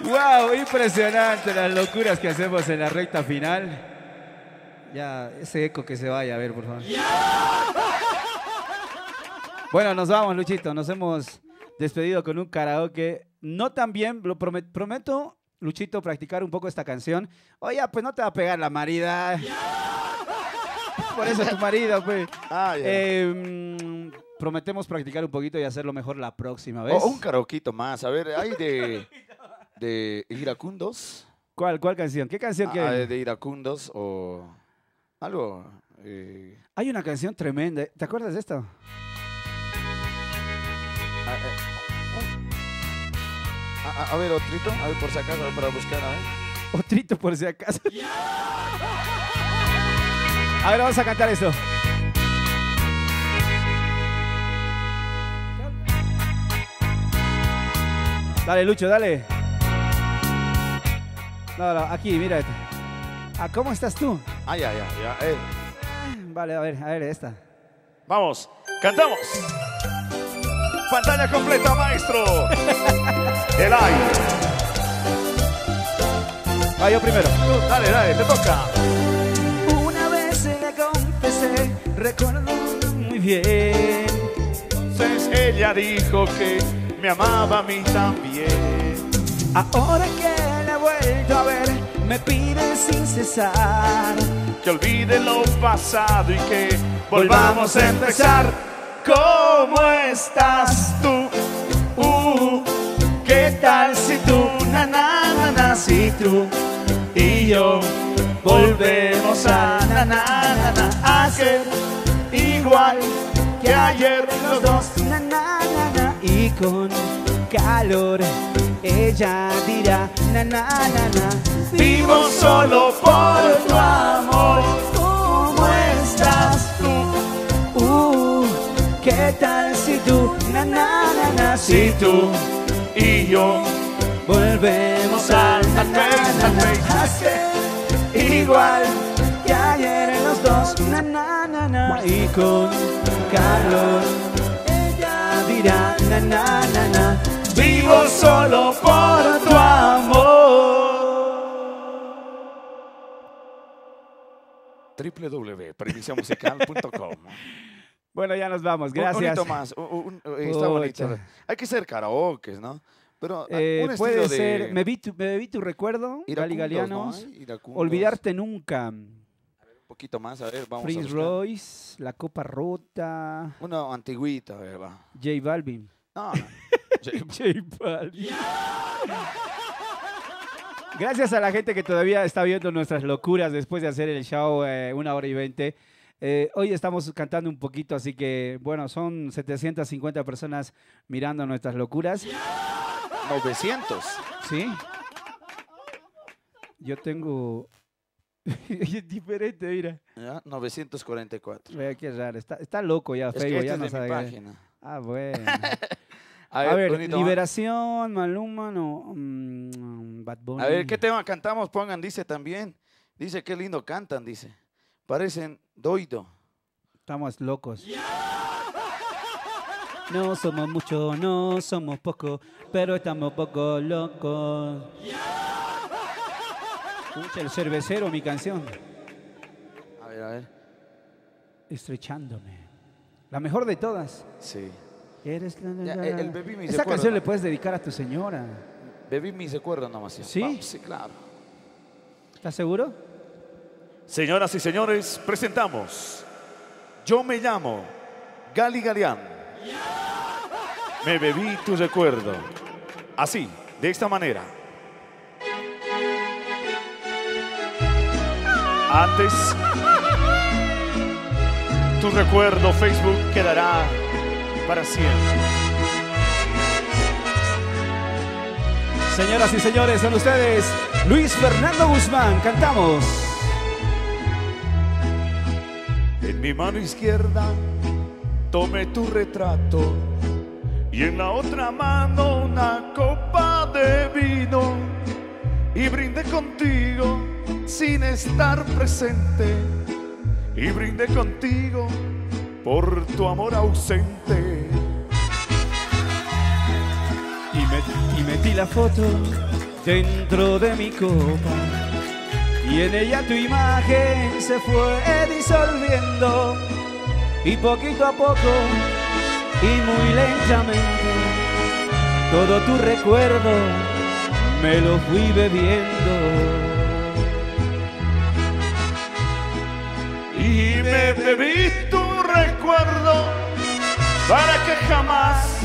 Wow, impresionante las locuras que hacemos en la recta final. Ya, ese eco que se vaya, a ver, por favor. Bueno, nos vamos, Luchito. Nos hemos despedido con un karaoke. No tan bien, lo promet- prometo, Luchito, practicar un poco esta canción. Oye, pues no te va a pegar la marida. Por eso tu marido, pues. Ah, ya. Eh, mm, prometemos practicar un poquito y hacerlo mejor la próxima vez. O un karaoquito más. A ver, hay de, de iracundos. ¿Cuál, ¿Cuál canción? ¿Qué canción Ah, quieres? de iracundos o algo. eh, Hay una canción tremenda. ¿Te acuerdas de esto? a, a- a- a ver, otrito. A ver, por si acaso, para buscar. A ver. Otrito por si acaso. A ver, vamos a cantar esto. Dale, Lucho, dale. No, no, aquí, mira. este. Ah, ¿cómo estás tú? Ah, ya, ya, ya. eh. Vale, a ver, a ver, esta. Vamos, cantamos. Pantalla completa, maestro. El aire. Va yo primero. Tú, dale, dale, te toca. Recuerdo muy bien. entonces ella dijo que me amaba a mí también. Ahora que la he vuelto a ver, me pide sin cesar. Que olvide lo pasado y que volvamos a empezar. ¿Cómo estás tú? Uh, ¿Qué tal si tú, na, na, na, na, si tú y yo volvemos a, na, na, na, na, a ser igual que ayer los dos? Y con calor ella dirá na na na na Vivo solo por tu amor. ¿Cómo estás tú? Uh, ¿qué tal si tú na na na na Si tú y yo volvemos a na na na na a ser igual que ayer los dos na na na na y con calor ella dirá na na na na vivo solo por tu amor. www.premisiamusical.com Bueno, ya nos vamos, Un- gracias. Un, más. un- un- está bonito. Hay que ser karaoke, ¿no? Pero ah, Eh, puede estilo de- ser, me vi tu, me vi tu recuerdo, Gali Galeanos. Olvidarte nunca, Un poquito más, a ver, vamos a Prince. Royce, La Copa Rota, Una antigüita, a ver, va. J Balvin. No, no. J Balvin. Gracias a la gente que todavía está viendo nuestras locuras después de hacer el show eh, una hora y veinte. Eh, hoy estamos cantando un poquito, así que bueno, son 750 personas mirando nuestras locuras. 900. ¿Sí? Yo tengo... es diferente, mira. ¿ya? 944. Vea qué raro. Está, está loco ya, Es que Facebook. esta ya es no de mi sabe qué- página. Ah, bueno. A A ver. Liberación, Maluma, no. mm, Bad Bunny. A ver, ¿qué tema cantamos? Pongan, dice también. Dice, qué lindo cantan, dice. Parecen doido. Estamos locos. No somos muchos, no somos pocos, pero estamos poco locos. Escucha el cervecero, mi canción. A ver, a ver. Estrechándome. La mejor de todas. Sí. Eres la- el- el Baby Me se Esa canción ¿no? le puedes dedicar a tu señora. Bebí mis recuerdos nomás. ¿Sí? Vamos, sí, claro. ¿Estás seguro? Señoras y señores, presentamos. Yo me llamo Gali Galeán. Me bebí tu recuerdo. Así, de esta manera. Antes, tu recuerdo Facebook quedará para siempre. Señoras y señores, son ustedes Luis Fernando Guzmán. Cantamos. En mi mano izquierda tomé tu retrato y en la otra mano una copa de vino y brindé contigo sin estar presente y brindé contigo por tu amor ausente. Y, y metí la foto dentro de mi copa. Y en ella tu imagen se fue disolviendo. Y poquito a poco y muy lentamente, todo tu recuerdo me lo fui bebiendo. Y me bebí tu recuerdo para que jamás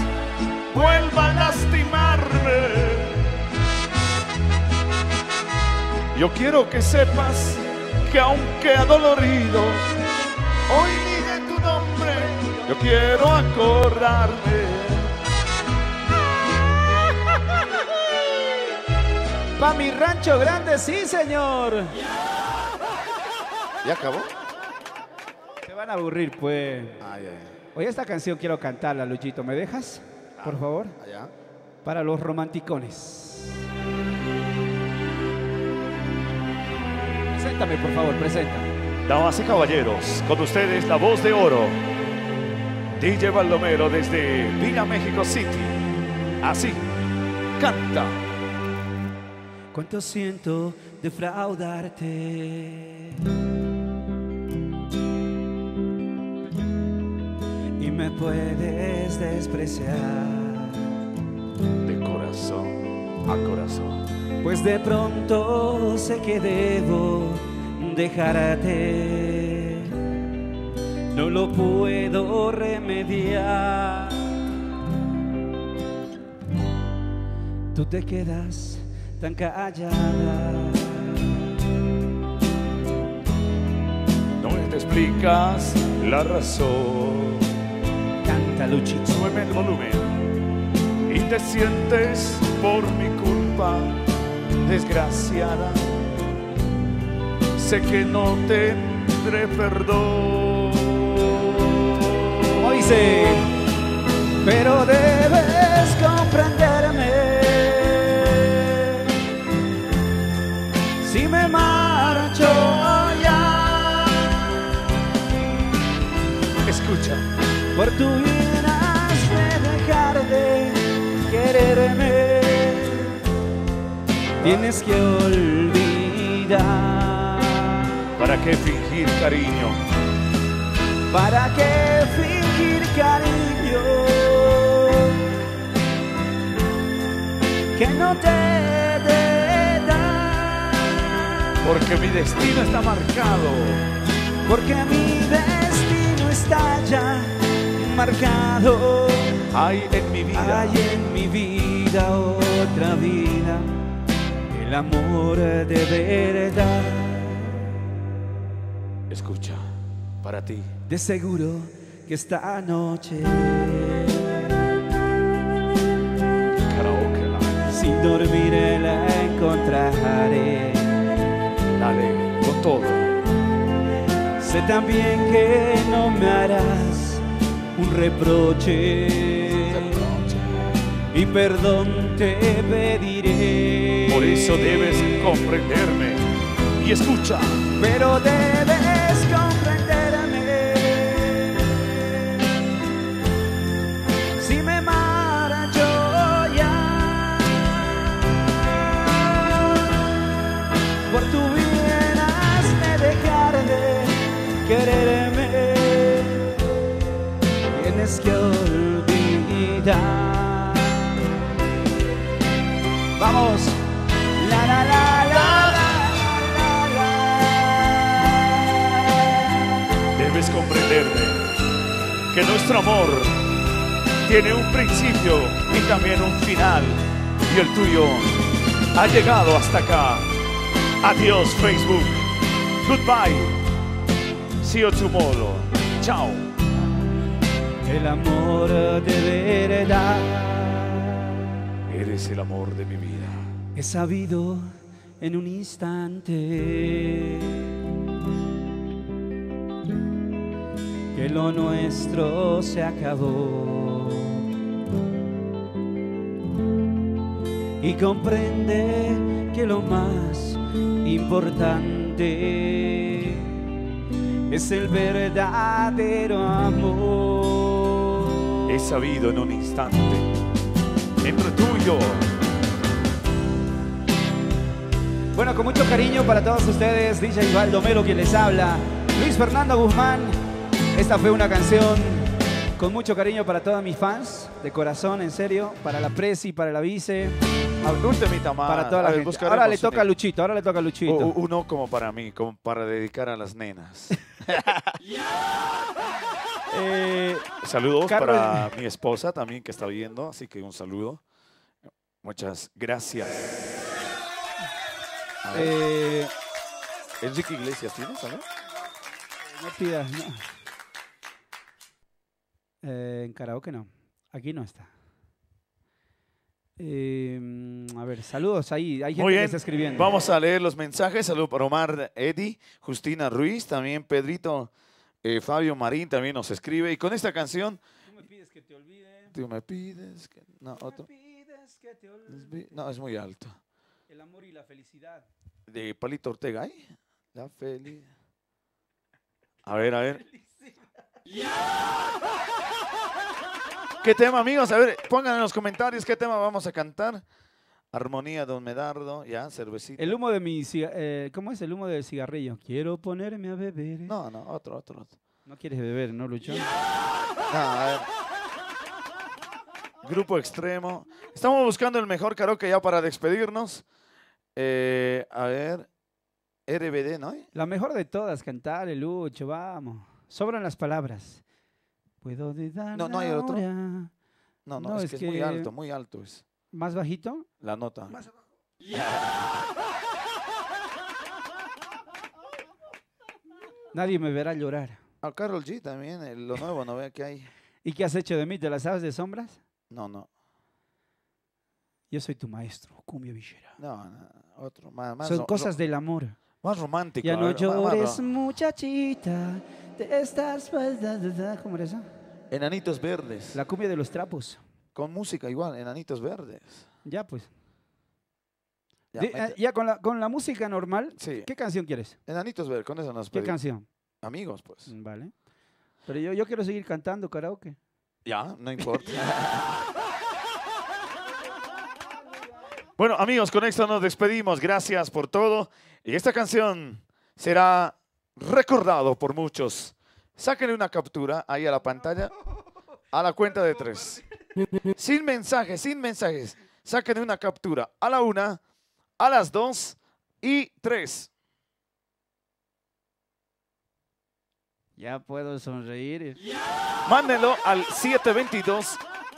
vuelva a lastimarme. Yo quiero que sepas que aunque adolorido, hoy yo quiero acordarme. Pa' mi rancho grande, sí, señor. ¿Ya acabó? Se van a aburrir, pues. Ay, ay, Oye, esta canción quiero cantarla, Luchito. ¿Me dejas? Por favor. allá. Para los romanticones. Preséntame, por favor, preséntame. Damas y caballeros, con ustedes la voz de oro. DJ Baldomero desde Villa México City. Así, canta. Cuánto siento defraudarte. Y me puedes despreciar. De corazón a corazón. Pues de pronto sé que debo dejarte. No lo puedo remediar. Tú te quedas tan callada. No te explicas la razón. Canta Luchito. Súbeme el volumen. Y te sientes por mi culpa desgraciada. Sé que no tendré perdón. Dice, pero debes comprenderme. Si me marcho ya, Escucha. por tu has de dejar de quererme. Tienes que olvidar. ¿Para qué fingir cariño? ¿Para qué fingir cariño? Que no te de dar. Porque mi destino está marcado. Porque mi destino está ya marcado. Hay en mi vida. Hay en mi vida otra vida. El amor de verdad. Escucha. Para ti. De seguro que esta noche, Karaoke. sin dormir, la encontraré. Dale. Con todo. Sé también que no me harás un reproche. Y perdón te pediré. Por eso debes comprenderme. Y escucha. Pero debes La la la la la. Debes comprenderme que nuestro amor tiene un principio y también un final. Y el tuyo ha llegado hasta acá. Adiós Facebook. Goodbye. See you tomorrow. Chao. El amor de verdad Eres el amor de mi vida. He sabido en un instante que lo nuestro se acabó y comprende que lo más importante es el verdadero amor. He sabido en un instante entre tú Bueno, con mucho cariño para todos ustedes, DJ Baldomero quien les habla, Luis Fernando Guzmán. Esta fue una canción con mucho cariño para todos mis fans, de corazón, en serio, para la Presi, para la Vice, Un temita más. para toda la ver, gente. Ahora le toca a Luchito, ahora le toca a Luchito. Uno como para mí, como para dedicar a las nenas. Eh, Saludos Carlos- para mi esposa también que está viendo, así que un saludo. Muchas gracias. Eh, Enrique Iglesias, ¿tienes? A ver. no pidas, no. Eh, en karaoke no, aquí no está. Eh, a ver, saludos ahí, hay gente Muy que está escribiendo. vamos a leer los mensajes. Saludos para Omar Eddy, Justina Ruiz, también Pedrito, eh, Fabio Marín también nos escribe. Y con esta canción, Tú me pides que te olvide. tú me pides que... No, otro. pides que te No, es muy alto. El amor y la felicidad. De Palito Ortega, ¿ay? La feliz. A ver, a ver. ¿Qué tema, amigos? A ver, pongan en los comentarios qué tema vamos a cantar. Armonía, Don Medardo, ya, cervecita. El humo de mi eh, ¿Cómo es el humo del cigarrillo? Quiero ponerme a beber. No, no, otro, otro, otro. No quieres beber, ¿no, Lucho? Ah, a ver. Grupo extremo. Estamos buscando el mejor karaoke ya para despedirnos. Eh, a ver. RBD, ¿no? La mejor de todas, cantar, Lucho, vamos. Sobran las palabras. Puedo dar No, no hay otro. No, no, No, es, es que, es muy alto, muy alto es ¿Más bajito? la nota. Nadie me verá llorar. A Carol G también, eh, lo nuevo, ¿no ve que hay? ¿Y qué has hecho de mí? ¿Te las sabes de sombras? No, no, Yo soy tu maestro, cumbia villera. no, no, otro, más, más, Son ro- cosas ro- del amor. más romántico. Ya a no ver, más- más llores, ro- muchachita. Te estás... ¿Cómo era eso? Enanitos verdes. La cumbia de los trapos. Con música igual, Enanitos verdes. Ya, pues. Ya, Di- mete- eh, ya con la, con la música normal, Sí. ¿qué canción quieres? Enanitos verdes, con eso nos ¿Qué pedimos. canción? Amigos, pues. Mm, Vale. Pero yo, yo quiero seguir cantando karaoke. Ya, no importa. bueno, amigos, con esto nos despedimos. Gracias por todo. Y esta canción será recordado por muchos. Sáquenle una captura ahí a la pantalla a la cuenta de tres. Sin mensajes, sin mensajes. Sáquenle una captura a la una, a las dos y tres. Ya puedo sonreír. Mándenlo al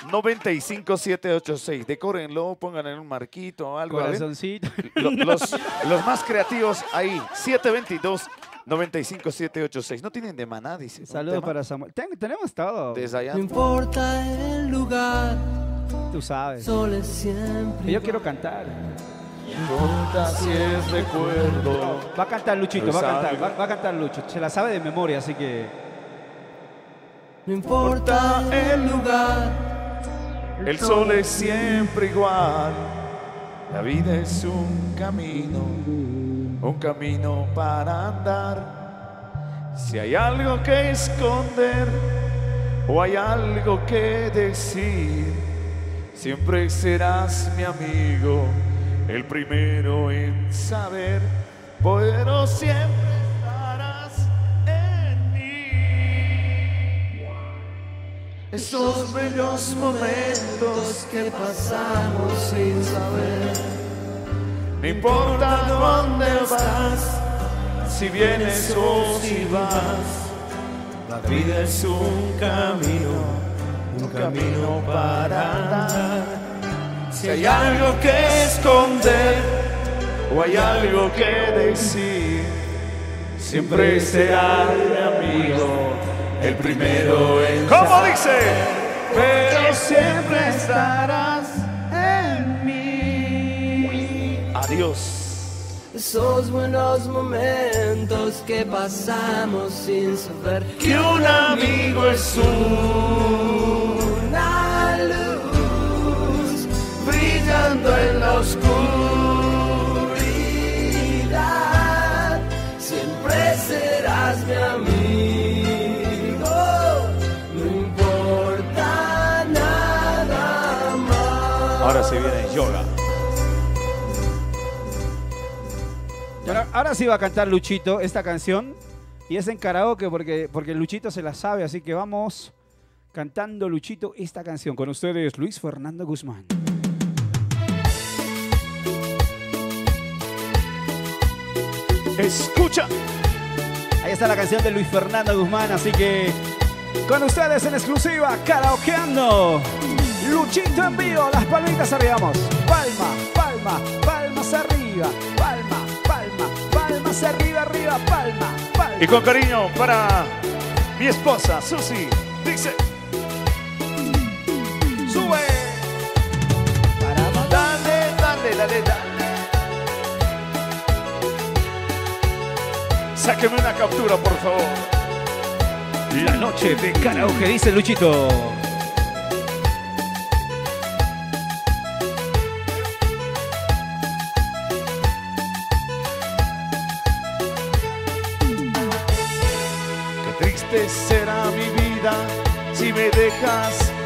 722-95786. Decórenlo, pónganlo en un marquito o algo. Corazoncito. Lo- los, los más creativos ahí, 722-95786. No tienen de maná, dice. ¿no? Saludos para Samuel. Ten- tenemos todo. Desde allá. No importa el lugar, Tú sabes. sol es siempre. Yo quiero cantar. importa si es recuerdo. Va a cantar Luchito, va a cantar, va, va a cantar Lucho. Se la sabe de memoria, así que. No importa el lugar, El sol es siempre igual. La vida es un camino, un camino para andar. Si hay algo que esconder o hay algo que decir, siempre serás mi amigo, el primero en saber, pero siempre Esos bellos momentos que pasamos sin saber. No importa dónde vas, si vienes o si vas. La vida es un camino, un camino para andar. Si hay algo que esconder o hay algo que decir, siempre será mi amigo, el primero en ¿Cómo dice? Pero siempre estarás en mí. Adiós. esos buenos momentos que pasamos sin saber Que un amigo es una luz brillando en la oscuridad. Se viene yoga. Bueno, ahora sí va a cantar Luchito esta canción. Y es en karaoke porque, porque Luchito se la sabe, así que vamos cantando Luchito esta canción. Con ustedes, Luis Fernando Guzmán. Escucha. Ahí está la canción de Luis Fernando Guzmán, así que con ustedes en exclusiva, karaokeando. Luchito en vivo, las palmitas arriba, vamos. Palma, palma, palmas arriba, palma, palma, palmas arriba, arriba, palma, palma. Y con cariño para mi esposa, Susi. Dice. Sube. Dale, dale, dale, dale. Sáqueme una captura, por favor. La noche de karaoke, dice Luchito.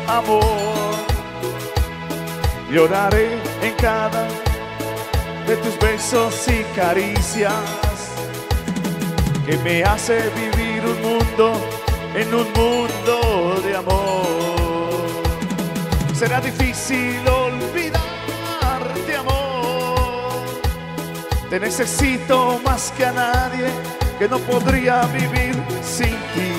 Amor. Lloraré en cada de tus besos y caricias que me hace vivir un mundo en un mundo de amor. Será difícil olvidarte, amor. Te necesito más que a nadie, que no podría vivir sin ti.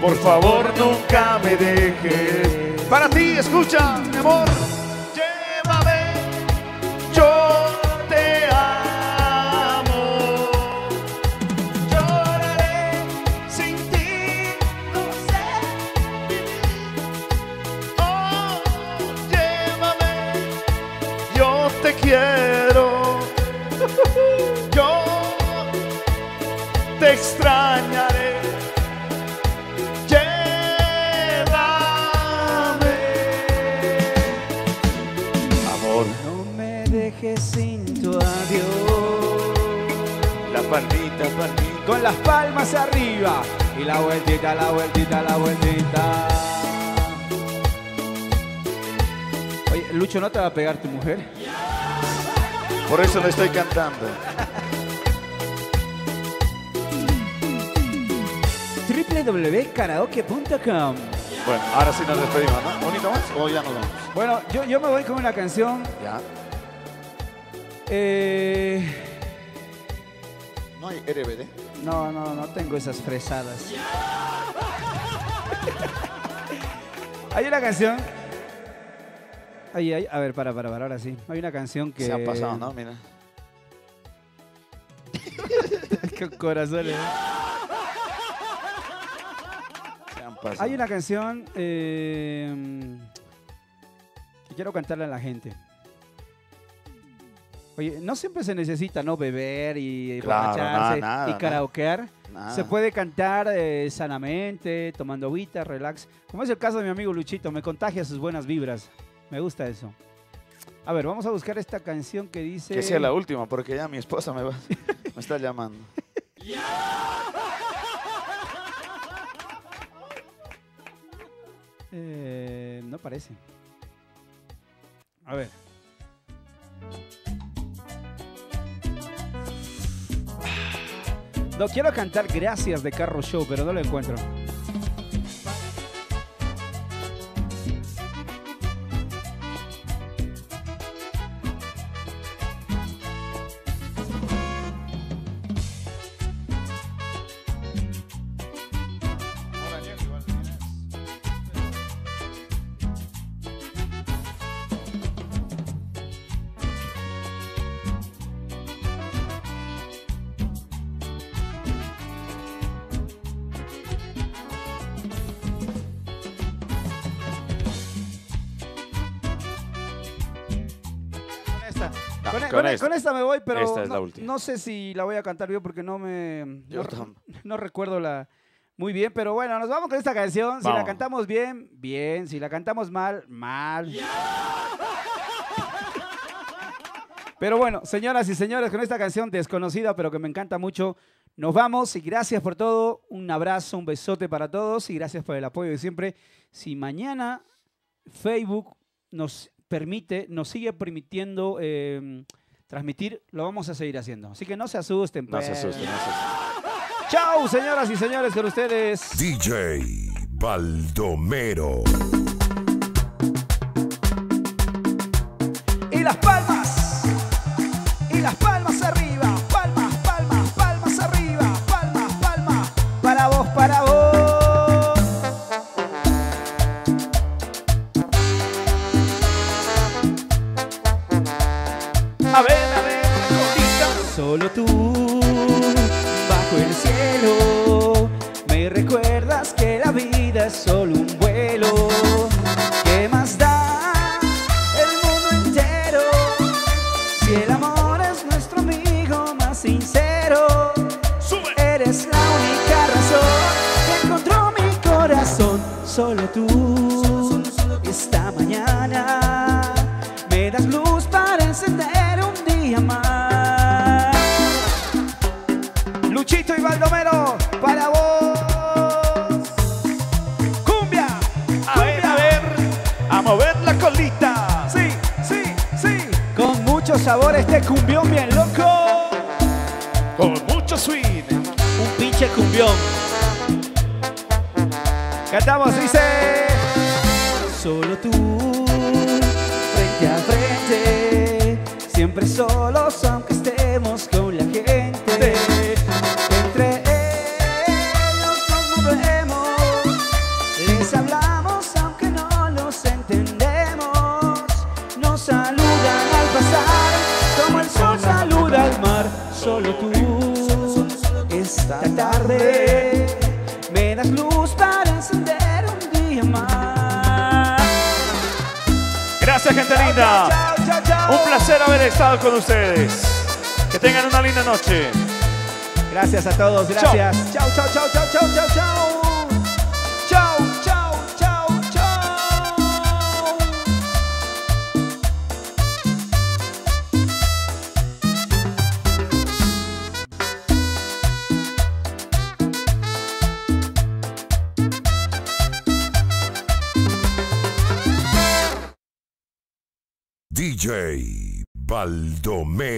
Por favor, nunca me dejes. Para ti, escucha, mi amor. Palmita. Con las palmas arriba. Y la vueltita, la vueltita, la vueltita. Oye, Lucho, ¿no te va a pegar tu mujer? Por eso le estoy cantando. www.karaoke.com Bueno, ahora sí nos despedimos, ¿no? ¿Bonito más o ya nos vamos? Bueno, yo, yo me voy con una canción. Ya. eh, ¿No hay RBD? no, no, no tengo esas fresadas. hay una canción. Ay, ay, a ver, para, para, para, ahora sí. Hay una canción que. Se ha pasado, ¿no? Mira. Con corazones. Se han pasado. Hay una canción eh, que quiero cantarle a la gente. Oye, no siempre se necesita, ¿no? Beber y Claro, emborracharse nada, nada, y karaokear. Nada. Se puede cantar eh, sanamente, tomando agüita, relax. Como es el caso de mi amigo Luchito, me contagia sus buenas vibras. Me gusta eso. A ver, vamos a buscar esta canción que dice... Que sea la última, porque ya mi esposa me, va, me está llamando. Eh, no parece. A ver. No quiero cantar Gracias de Carro Show, pero no lo encuentro. No, con, e- con con e- esta. con esta me voy, pero Esta es no, la última. no sé si la voy a cantar bien porque no me Yo no, no recuerdo la muy bien, pero bueno, nos vamos con esta canción. Si la cantamos bien, bien. Si la cantamos mal, mal. Pero bueno, señoras y señores, con esta canción desconocida, pero que me encanta mucho, nos vamos y gracias por todo. Un abrazo, un besote para todos y gracias por el apoyo de siempre. Si mañana Facebook nos permite, nos sigue permitiendo eh, transmitir, lo vamos a seguir haciendo. Así que no se asusten. No se pues. asusten, no se asusten. Chao, señoras y señores, con ustedes. DJ Baldomero. Y las palmas. Y las palmas arriba. A ver, a ver, cosita. Solo tú, bajo el cielo, me recuerdas que la vida es solo un vuelo. ¿Qué más da el mundo entero si el amor es nuestro amigo más sincero? Eres la única razón que encontró mi corazón. Solo tú, sabor este cumbión bien loco. Con mucho swing. Un pinche cumbión. Cantamos, dice. Solo tú, frente a frente, siempre solo somos. gente linda. Un placer haber estado con ustedes. Que tengan una linda noche. Gracias a todos, gracias. Chao, chao, chao, chao, chao, chao. Domenico.